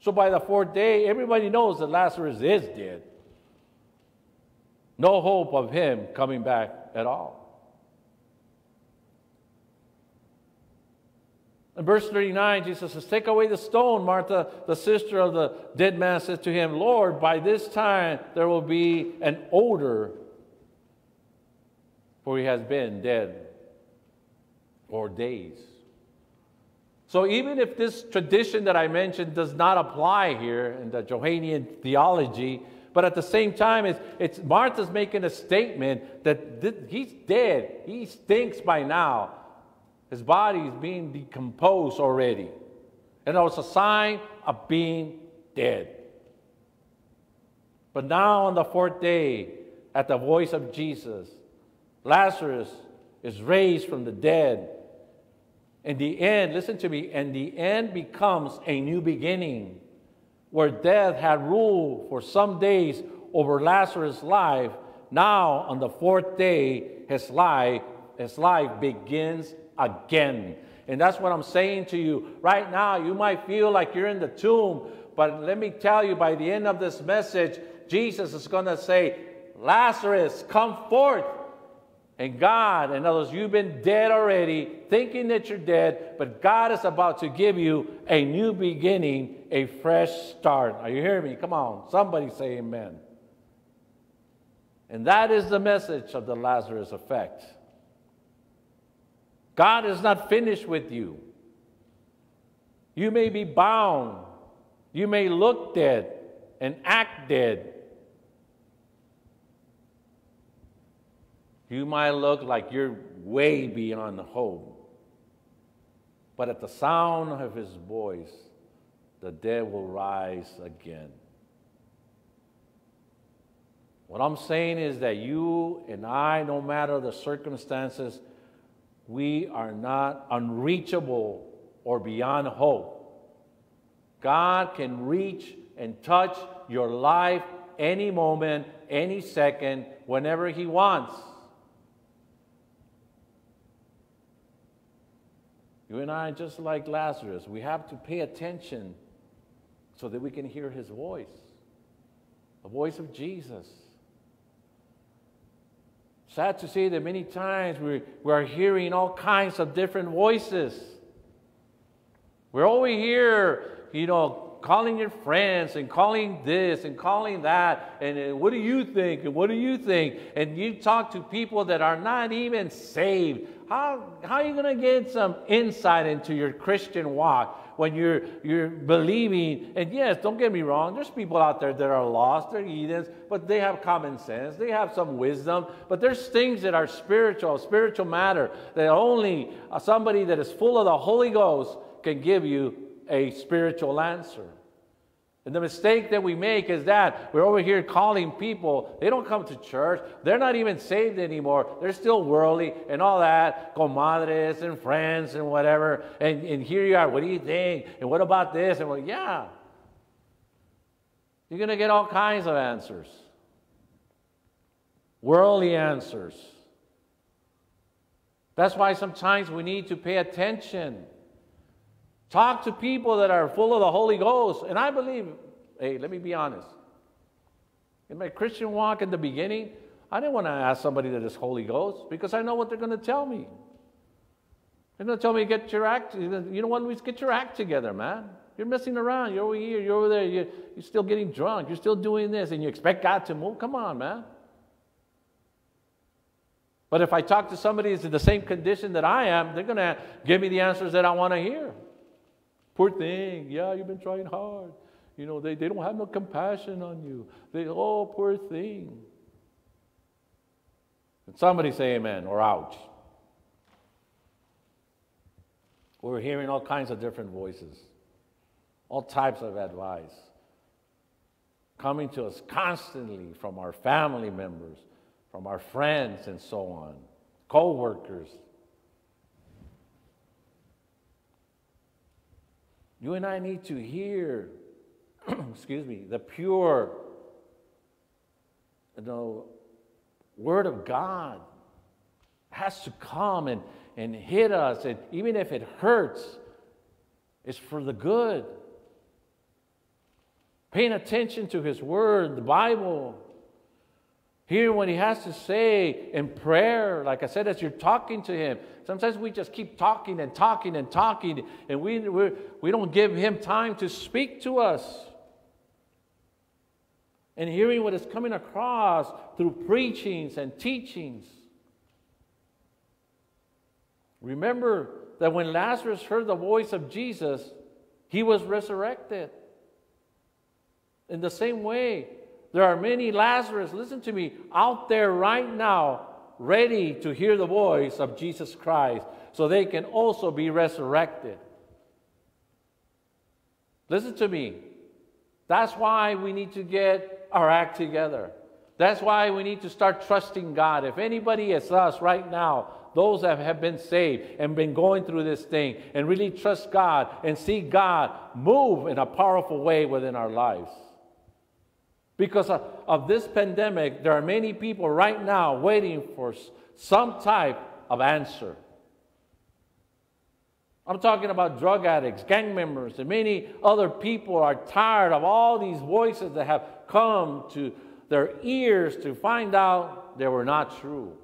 So by the fourth day, everybody knows that Lazarus is dead. No hope of him coming back at all. In verse 39, Jesus says, Take away the stone. Martha, the sister of the dead man, says to him, Lord, by this time there will be an odor for he has been dead for days. So even if this tradition that I mentioned does not apply here in the Johannian theology, but at the same time, it's, it's Martha's making a statement that th- he's dead. He stinks by now. His body is being decomposed already. And it was a sign of being dead. But now, on the fourth day, at the voice of Jesus, Lazarus is raised from the dead. In the end, listen to me, and the end becomes a new beginning where death had ruled for some days over Lazarus' life. Now, on the fourth day, his life, his life begins again. And that's what I'm saying to you. Right now, you might feel like you're in the tomb, but let me tell you, by the end of this message, Jesus is going to say, Lazarus, come forth. And God, in other words, you've been dead already, thinking that you're dead, but God is about to give you a new beginning, a fresh start. Are you hearing me? Come on, somebody say amen. And that is the message of the Lazarus effect. God is not finished with you. You may be bound, you may look dead and act dead, You might look like you're way beyond hope. But at the sound of his voice, the dead will rise again. What I'm saying is that you and I, no matter the circumstances, we are not unreachable or beyond hope. God can reach and touch your life any moment, any second, whenever He wants. You and I, just like Lazarus, we have to pay attention so that we can hear his voice, the voice of Jesus. Sad to say that many times we, we are hearing all kinds of different voices. We're over here, you know, calling your friends and calling this and calling that. And uh, what do you think? And what do you think? And you talk to people that are not even saved. How, how are you going to get some insight into your Christian walk when you're, you're believing? And yes, don't get me wrong, there's people out there that are lost, they're heathens, but they have common sense, they have some wisdom. But there's things that are spiritual, spiritual matter, that only somebody that is full of the Holy Ghost can give you a spiritual answer. And the mistake that we make is that we're over here calling people, they don't come to church, they're not even saved anymore, they're still worldly and all that, comadres and friends and whatever. And, and here you are, what do you think? And what about this? And well, yeah. You're going to get all kinds of answers, worldly answers. That's why sometimes we need to pay attention. Talk to people that are full of the Holy Ghost. And I believe, hey, let me be honest. In my Christian walk in the beginning, I didn't want to ask somebody that is Holy Ghost because I know what they're going to tell me. They're going to tell me, get your act, you know what, get your act together, man. You're messing around. You're over here, you're over there, you're, you're still getting drunk, you're still doing this, and you expect God to move? Come on, man. But if I talk to somebody that's in the same condition that I am, they're going to give me the answers that I want to hear. Poor thing. Yeah, you've been trying hard. You know, they, they don't have no compassion on you. They, oh, poor thing. And somebody say amen or ouch. We're hearing all kinds of different voices, all types of advice coming to us constantly from our family members, from our friends, and so on, co workers, You and I need to hear, excuse me, the pure, you know, word of God has to come and, and hit us. And even if it hurts, it's for the good. Paying attention to His Word, the Bible. Hear what He has to say in prayer, like I said, as you're talking to Him. Sometimes we just keep talking and talking and talking, and we, we're, we do not give Him time to speak to us. And hearing what is coming across through preachings and teachings. Remember that when Lazarus heard the voice of Jesus, he was resurrected. In the same way, there are many Lazarus, listen to me, out there right now, ready to hear the voice of Jesus Christ so they can also be resurrected. Listen to me. That's why we need to get our act together. That's why we need to start trusting God. If anybody is us right now, those that have been saved and been going through this thing and really trust God and see God move in a powerful way within our lives. Because of, of this pandemic, there are many people right now waiting for some type of answer. I'm talking about drug addicts, gang members, and many other people are tired of all these voices that have come to their ears to find out they were not true.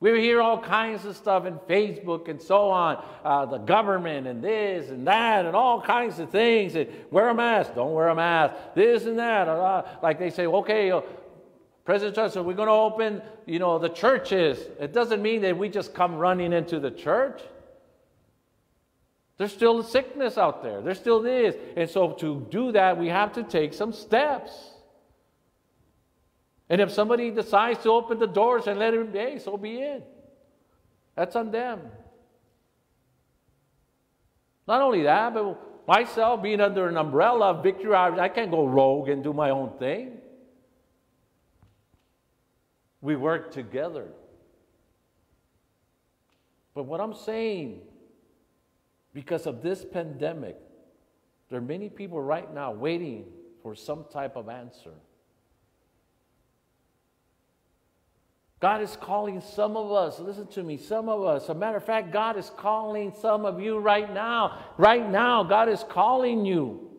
We hear all kinds of stuff in Facebook and so on, uh, the government and this and that and all kinds of things. And wear a mask, don't wear a mask, this and that. Uh, like they say, okay, uh, President Trump said, we're going to open, you know, the churches. It doesn't mean that we just come running into the church. There's still sickness out there. There still is. And so to do that, we have to take some steps. And if somebody decides to open the doors and let him, hey, so be it. That's on them. Not only that, but myself being under an umbrella of victory, I can't go rogue and do my own thing. We work together. But what I'm saying because of this pandemic, there are many people right now waiting for some type of answer. God is calling some of us, listen to me, some of us. A matter of fact, God is calling some of you right now. Right now, God is calling you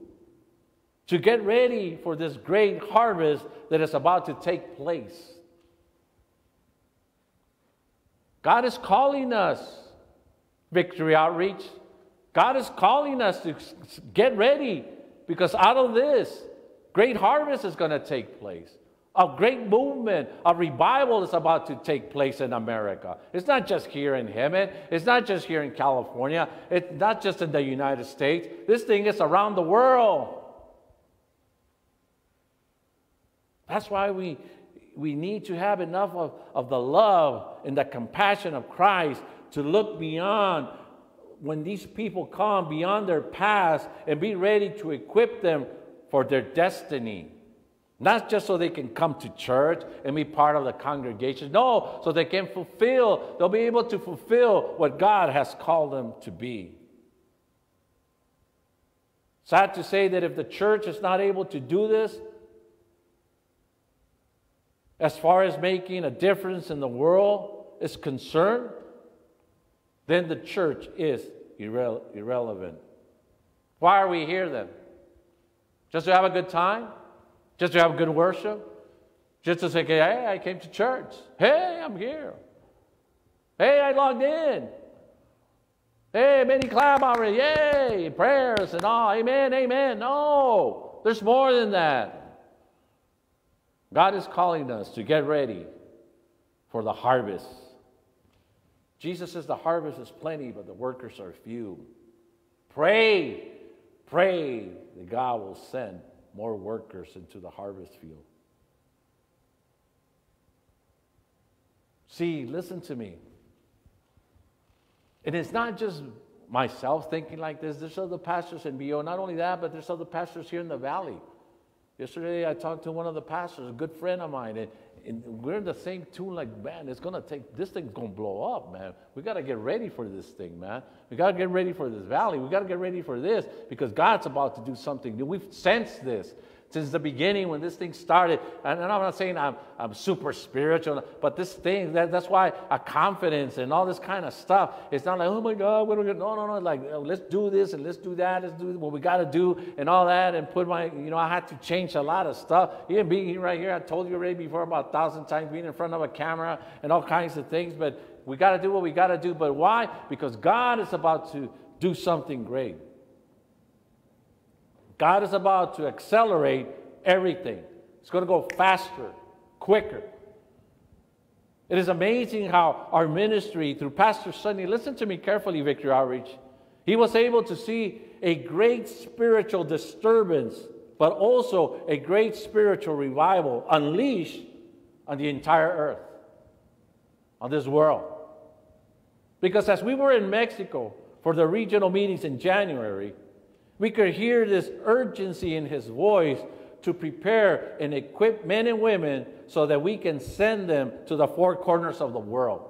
to get ready for this great harvest that is about to take place. God is calling us, Victory Outreach, God is calling us to get ready because out of this, great harvest is going to take place. A great movement, a revival is about to take place in America. It's not just here in Hemet. It's not just here in California. It's not just in the United States. This thing is around the world. That's why we, we need to have enough of, of the love and the compassion of Christ to look beyond when these people come beyond their past and be ready to equip them for their destiny. Not just so they can come to church and be part of the congregation. No, so they can fulfill, they'll be able to fulfill what God has called them to be. Sad to say that if the church is not able to do this, as far as making a difference in the world is concerned, then the church is irre- irrelevant. Why are we here then? Just to have a good time? Just to have good worship? Just to say, hey, I came to church. Hey, I'm here. Hey, I logged in. Hey, many clap already. Yay, prayers and all. Amen, amen. No, there's more than that. God is calling us to get ready for the harvest. Jesus says the harvest is plenty, but the workers are few. Pray, pray that God will send more workers into the harvest field. See, listen to me. And it's not just myself thinking like this. There's other pastors in VO. Not only that, but there's other pastors here in the valley. Yesterday, I talked to one of the pastors, a good friend of mine, and, we're in the same tune like, man, it's to take, this thing's to blow up, man. We got to get ready for this thing, man. We got to get ready for this valley. We got to get ready for this because God's about to do something new. We've sensed this since the beginning when this thing started. And I'm not saying I'm, I'm super spiritual, but this thing, that, that's why a confidence and all this kind of stuff, it's not like, oh my God, what are we going to No, no, no. Like, oh, let's do this and let's do that. Let's do what we got to do and all that. And put my, you know, I had to change a lot of stuff. Even being right here, I told you already before about a thousand times, being in front of a camera and all kinds of things. But we got to do what we got to do. But why? Because God is about to do something great. God is about to accelerate everything. It's going to go faster, quicker. It is amazing how our ministry through Pastor Sonny, listen to me carefully, Victory Outreach, he was able to see a great spiritual disturbance, but also a great spiritual revival unleashed on the entire earth, on this world. Because as we were in Mexico for the regional meetings in January, we could hear this urgency in his voice to prepare and equip men and women so that we can send them to the four corners of the world.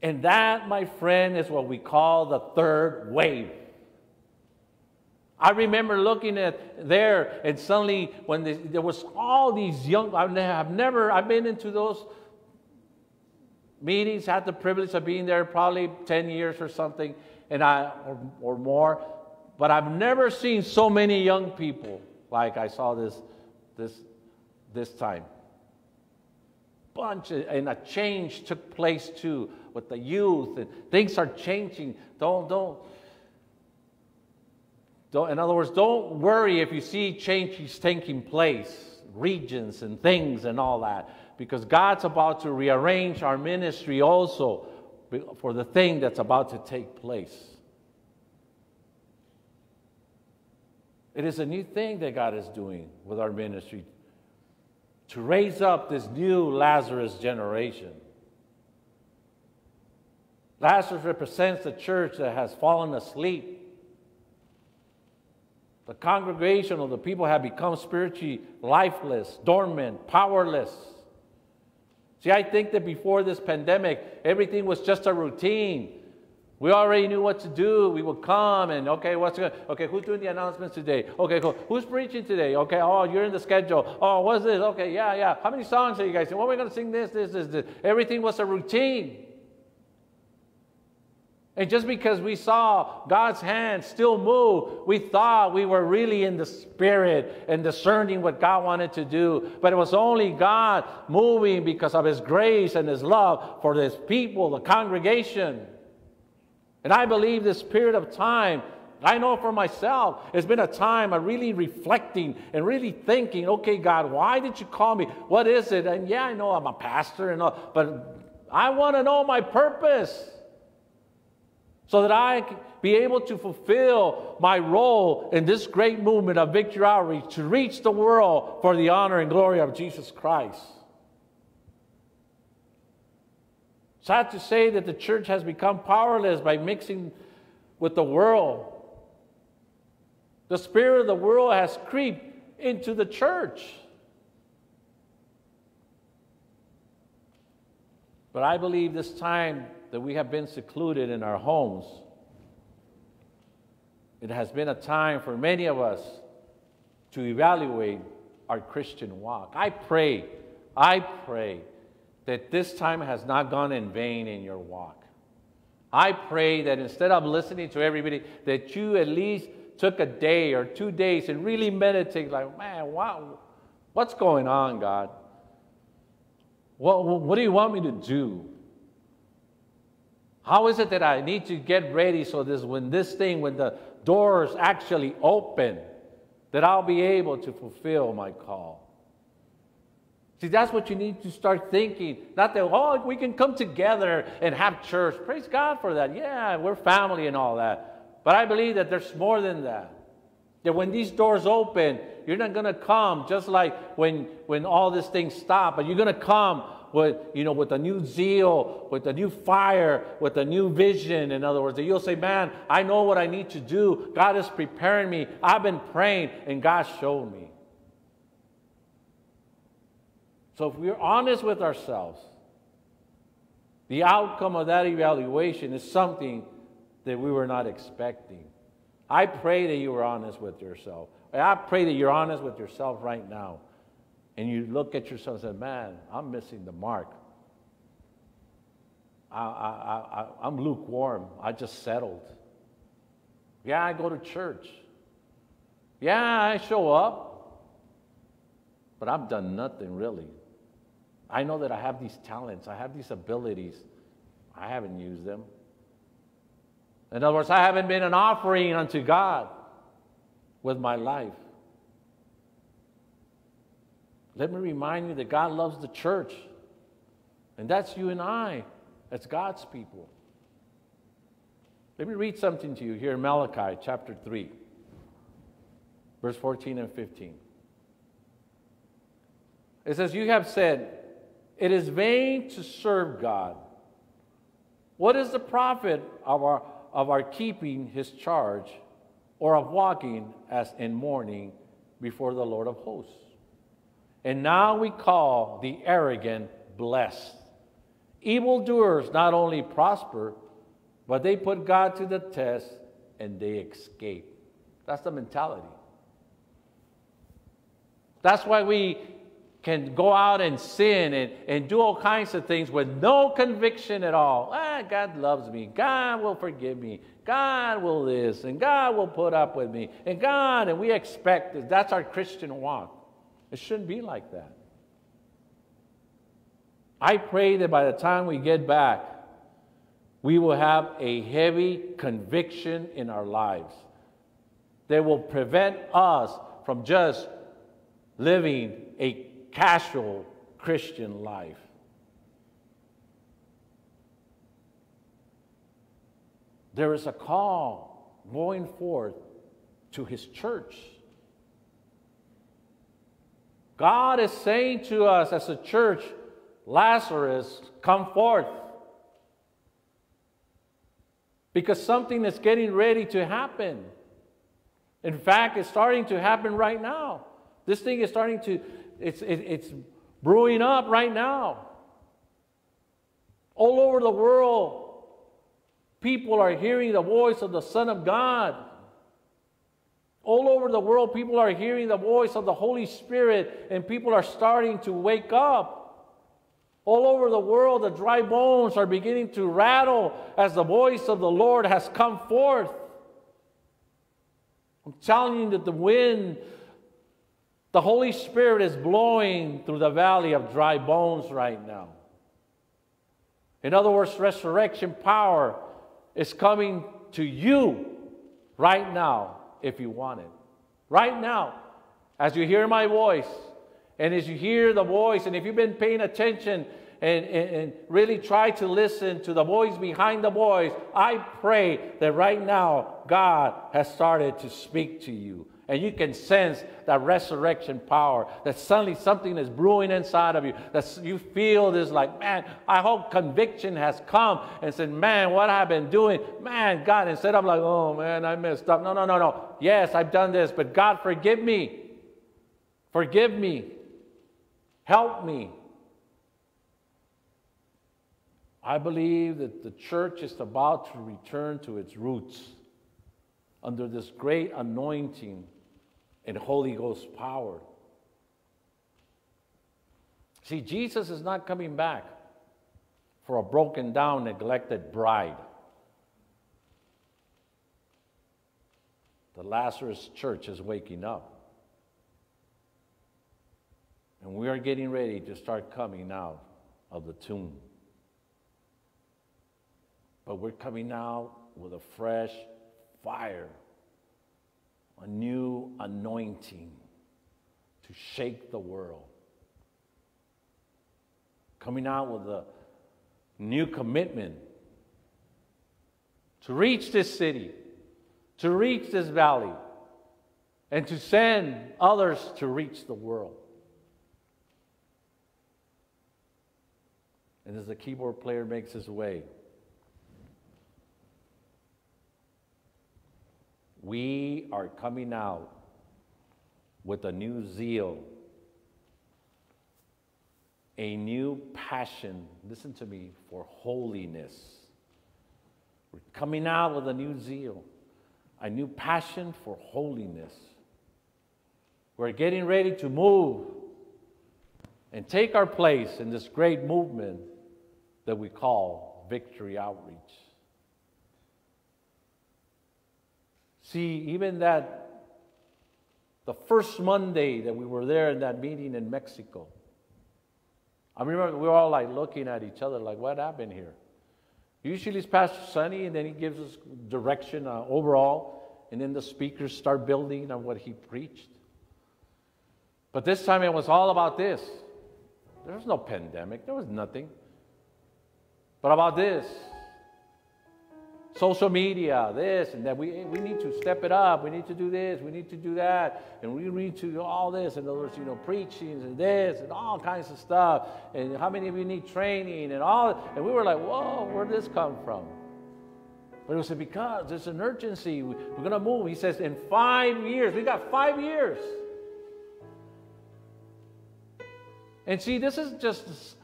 And that, my friend, is what we call the third wave. I remember looking at there, and suddenly when they, there was all these young, I've never, I've been into those meetings, had the privilege of being there probably 10 years or something, and I, or, or more, but I've never seen so many young people like I saw this, this, this time. Bunch of, and a change took place too with the youth, and things are changing. Don't, don't, don't, in other words, don't worry if you see changes taking place, regions and things and all that, because God's about to rearrange our ministry also for the thing that's about to take place. It is a new thing that God is doing with our ministry to raise up this new Lazarus generation. Lazarus represents the church that has fallen asleep the congregation of the people have become spiritually lifeless, dormant, powerless. See, I think that before this pandemic, everything was just a routine. We already knew what to do. We would come and okay, what's good? Okay, who's doing the announcements today? Okay, cool. Who's preaching today? Okay, oh, you're in the schedule. Oh, what's this? Okay, yeah, yeah. How many songs are you guys singing? What are we going to sing? This, this, this, this. Everything was a routine. And just because we saw God's hand still move, we thought we were really in the spirit and discerning what God wanted to do. But it was only God moving because of His grace and His love for His people, the congregation. And I believe this period of time, I know for myself, it's been a time of really reflecting and really thinking, okay, God, why did you call me? What is it? And yeah, I know I'm a pastor and all, but I want to know my purpose so that I be able to fulfill my role in this great movement of Victory Outreach to reach the world for the honor and glory of Jesus Christ. Sad to say that the church has become powerless by mixing with the world. The spirit of the world has creeped into the church. But I believe this time that we have been secluded in our homes, it has been a time for many of us to evaluate our Christian walk. I pray, I pray that this time has not gone in vain in your walk. I pray that instead of listening to everybody, that you at least took a day or two days and really meditate like, man, wow, what's going on, God? What, what do you want me to do? How is it that I need to get ready so this when this thing, when the doors actually open, that I'll be able to fulfill my call? See, that's what you need to start thinking. Not that, oh, we can come together and have church. Praise God for that. Yeah, we're family and all that. But I believe that there's more than that. That when these doors open, you're not going to come just like when, when all these things stop, but you're going to come with, you know, with a new zeal, with a new fire, with a new vision. In other words, that you'll say, man, I know what I need to do. God is preparing me. I've been praying and God showed me. So if we're honest with ourselves, the outcome of that evaluation is something that we were not expecting. I pray that you were honest with yourself. I pray that you're honest with yourself right now and you look at yourself and say, man, I'm missing the mark. I, I, I, I'm lukewarm. I just settled. Yeah, I go to church. Yeah, I show up. But I've done nothing really. I know that I have these talents, I have these abilities. I haven't used them. In other words, I haven't been an offering unto God with my life. Let me remind you that God loves the church. And that's you and I. That's God's people. Let me read something to you here in Malachi chapter 3, verse 14 and 15. It says, You have said, It is vain to serve God. What is the profit of our, of our keeping his charge or of walking as in mourning before the Lord of hosts? And now we call the arrogant blessed. Evildoers not only prosper, but they put God to the test and they escape. That's the mentality. That's why we can go out and sin and, and do all kinds of things with no conviction at all. Ah, God loves me. God will forgive me. God will this, and God will put up with me. And God, and we expect this. That's our Christian walk. It shouldn't be like that. I pray that by the time we get back, we will have a heavy conviction in our lives that will prevent us from just living a casual Christian life. There is a call going forth to his church. God is saying to us as a church, Lazarus, come forth. Because something is getting ready to happen. In fact, it's starting to happen right now. This thing is starting to, it's, it, it's brewing up right now. All over the world, people are hearing the voice of the Son of God. All over the world, people are hearing the voice of the Holy Spirit, and people are starting to wake up. All over the world, the dry bones are beginning to rattle as the voice of the Lord has come forth. I'm telling you that the wind, the Holy Spirit is blowing through the valley of dry bones right now. In other words, resurrection power is coming to you right now if you want it. Right now, as you hear my voice, and as you hear the voice, and if you've been paying attention and, and, and, really try to listen to the voice behind the voice, I pray that right now God has started to speak to you. And you can sense that resurrection power, that suddenly something is brewing inside of you, that you feel this like, man, I hope conviction has come and said, man, what I've been doing, man, God, instead of like, oh man, I messed up. No, no, no, no. Yes, I've done this, but God, forgive me. Forgive me. Help me. I believe that the church is about to return to its roots under this great anointing and Holy Ghost power. See, Jesus is not coming back for a broken down, neglected bride. The Lazarus church is waking up. And we are getting ready to start coming out of the tomb. But we're coming out with a fresh fire a new anointing to shake the world. Coming out with a new commitment to reach this city, to reach this valley, and to send others to reach the world. And as the keyboard player makes his way, We are coming out with a new zeal, a new passion, listen to me, for holiness. We're coming out with a new zeal, a new passion for holiness. We're getting ready to move and take our place in this great movement that we call Victory Outreach. See, even that, the first Monday that we were there in that meeting in Mexico, I remember we were all like looking at each other, like, what happened here? Usually it's Pastor Sonny, and then he gives us direction uh, overall, and then the speakers start building on what he preached. But this time it was all about this. There was no pandemic, there was nothing. But about this social media, this and that. We, we need to step it up. We need to do this. We need to do that. And we need to do all this. In other words, you know, preachings and this and all kinds of stuff. And how many of you need training and all. And we were like, whoa, where did this come from? But it was because there's an urgency. We're going to move. He says, in five years, we got five years. And see, this is just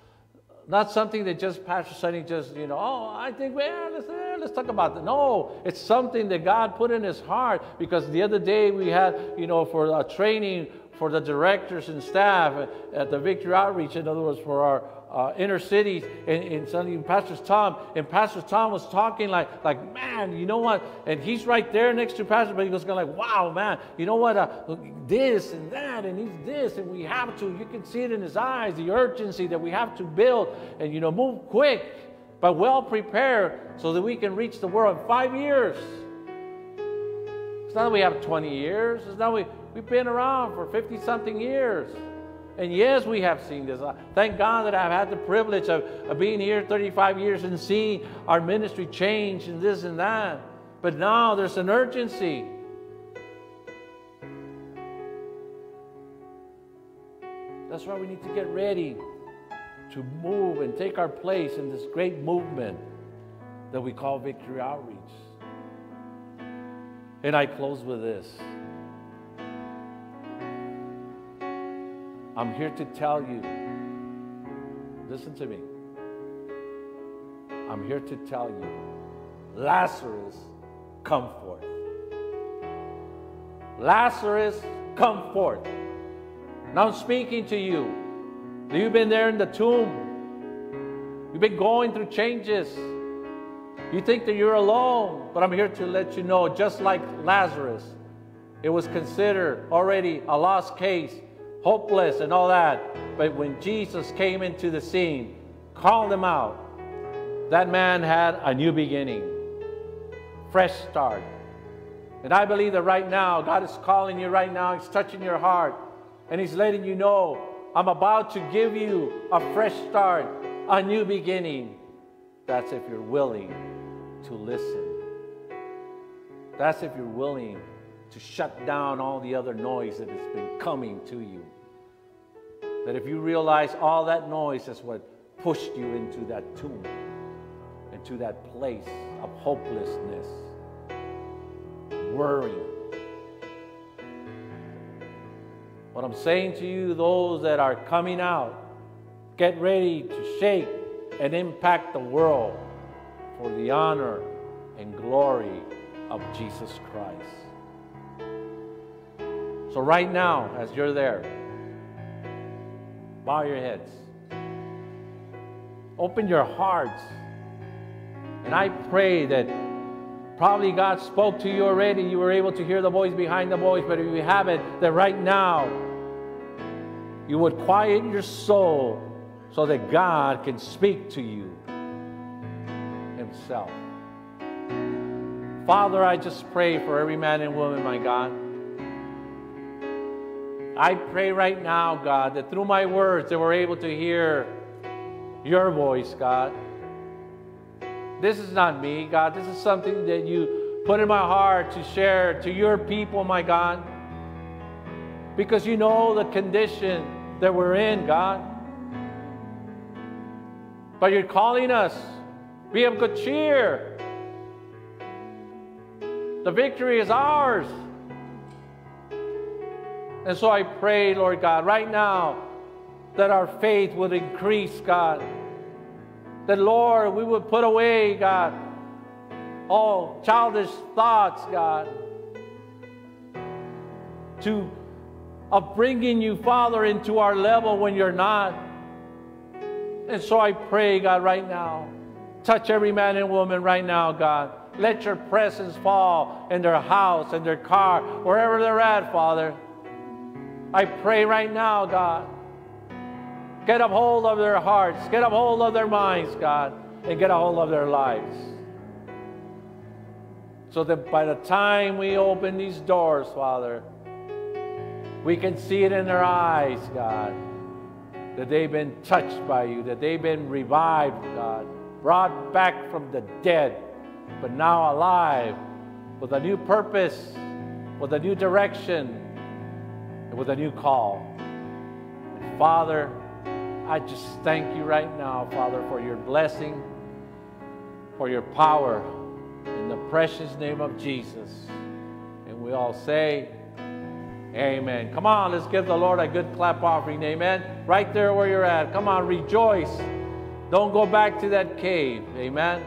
not something that just Pastor Sonny just, you know, oh, I think, well, let's, eh, let's talk about that. No, it's something that God put in his heart because the other day we had, you know, for a training for the directors and staff at the Victory Outreach, in other words, for our uh, inner cities and, and Pastor Tom and Pastor Tom was talking like like man you know what? And he's right there next to Pastor but he was going like wow man you know what? Uh, this and that and he's this and we have to you can see it in his eyes the urgency that we have to build and you know move quick but well prepared so that we can reach the world. In five years. It's not that we have 20 years. It's not we we've been around for 50 something years and yes, we have seen this. Thank God that I've had the privilege of, of being here 35 years and seeing our ministry change and this and that. But now there's an urgency. That's why we need to get ready to move and take our place in this great movement that we call Victory Outreach. And I close with this. I'm here to tell you listen to me. I'm here to tell you Lazarus, come forth. Lazarus, come forth. Now I'm speaking to you. You've been there in the tomb. You've been going through changes. You think that you're alone, but I'm here to let you know just like Lazarus, it was considered already a lost case hopeless and all that. But when Jesus came into the scene, called him out, that man had a new beginning, fresh start. And I believe that right now, God is calling you right now, He's touching your heart, and He's letting you know, I'm about to give you a fresh start, a new beginning. That's if you're willing to listen. That's if you're willing to shut down all the other noise that has been coming to you. That if you realize all that noise is what pushed you into that tomb, into that place of hopelessness, worry. What I'm saying to you, those that are coming out, get ready to shake and impact the world for the honor and glory of Jesus Christ. So, right now, as you're there, Bow your heads. Open your hearts. And I pray that probably God spoke to you already. You were able to hear the voice behind the voice, but if you haven't, that right now you would quiet your soul so that God can speak to you Himself. Father, I just pray for every man and woman, my God. I pray right now, God, that through my words they were able to hear your voice, God. This is not me, God. This is something that you put in my heart to share to your people, my God. Because you know the condition that we're in, God. But you're calling us. Be of good cheer. The victory is ours. And so I pray, Lord God, right now that our faith would increase, God. That, Lord, we would put away, God, all childish thoughts, God, to of bringing you, Father, into our level when you're not. And so I pray, God, right now, touch every man and woman right now, God. Let your presence fall in their house, in their car, wherever they're at, Father. I pray right now, God, get a hold of their hearts, get a hold of their minds, God, and get a hold of their lives. So that by the time we open these doors, Father, We can see it in their eyes, God, that they've been touched by you, that they've been revived, God, brought back from the dead, but now alive with a new purpose, with a new direction, and with a new call. And Father, I just thank you right now, Father, for your blessing, for your power, in the precious name of Jesus. And we all say, Amen. Come on, let's give the Lord a good clap offering. Amen. Right there where you're at. Come on, rejoice. Don't go back to that cave. Amen.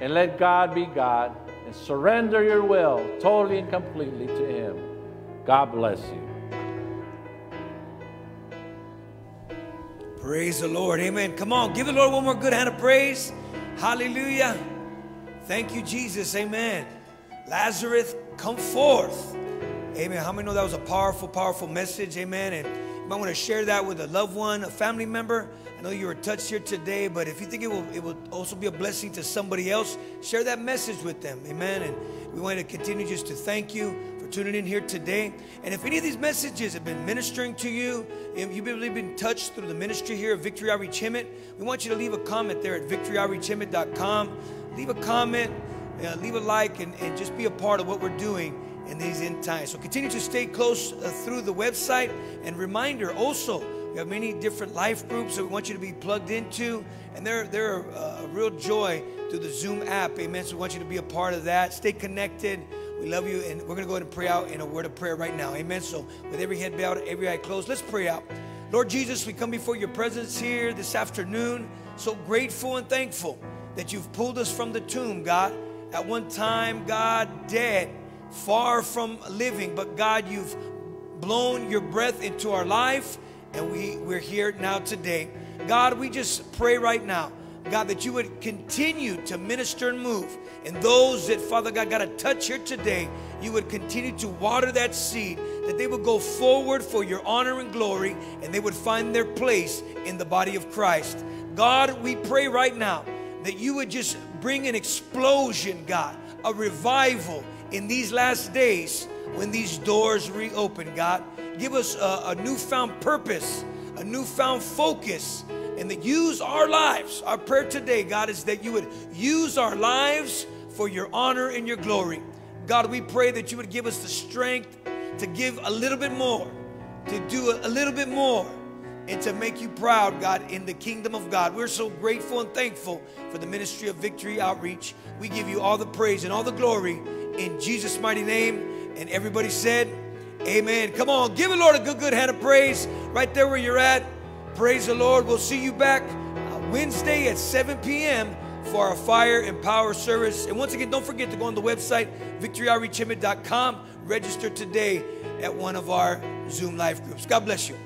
And let God be God and surrender your will totally and completely to Him. God bless you. Praise the Lord. Amen. Come on, give the Lord one more good hand of praise. Hallelujah. Thank you, Jesus. Amen. Lazarus, come forth. Amen. How many know that was a powerful, powerful message? Amen. And you might want to share that with a loved one, a family member. I know you were touched here today, but if you think it will, it will also be a blessing to somebody else, share that message with them. Amen. And we want to continue just to thank you for tuning in here today. And if any of these messages have been ministering to you, if you've really been touched through the ministry here at Victory Outreach Hemet, we want you to leave a comment there at victoryoutreachhemet.com. Leave a comment, uh, leave a like, and, and just be a part of what we're doing in these end times. So continue to stay close uh, through the website. And reminder also, we have many different life groups that we want you to be plugged into. And they're, they're uh, a real joy through the Zoom app. Amen. So we want you to be a part of that. Stay connected. We love you. And we're going to go ahead and pray out in a word of prayer right now. Amen. So with every head bowed, every eye closed, let's pray out. Lord Jesus, we come before your presence here this afternoon. So grateful and thankful that you've pulled us from the tomb, God. At one time, God, dead, far from living, but God, you've blown your breath into our life, and we, we're here now today. God, we just pray right now, God, that you would continue to minister and move. And those that, Father God, got a touch here today, you would continue to water that seed, that they would go forward for your honor and glory, and they would find their place in the body of Christ. God, we pray right now that you would just bring an explosion, God, a revival in these last days when these doors reopen, God. Give us a, a newfound purpose, a newfound focus, and that use our lives. Our prayer today, God, is that you would use our lives for your honor and your glory. God, we pray that you would give us the strength to give a little bit more, to do a, little bit more, and to make you proud, God, in the kingdom of God. We're so grateful and thankful for the ministry of Victory Outreach. We give you all the praise and all the glory in Jesus' mighty name. And everybody said, Amen. Come on, give the Lord a good, good hand of praise right there where you're at. Praise the Lord. We'll see you back uh, Wednesday at 7 p.m. for our fire and power service. And once again, don't forget to go on the website, victoryoutreachhemet.com. Register today at one of our Zoom life groups. God bless you.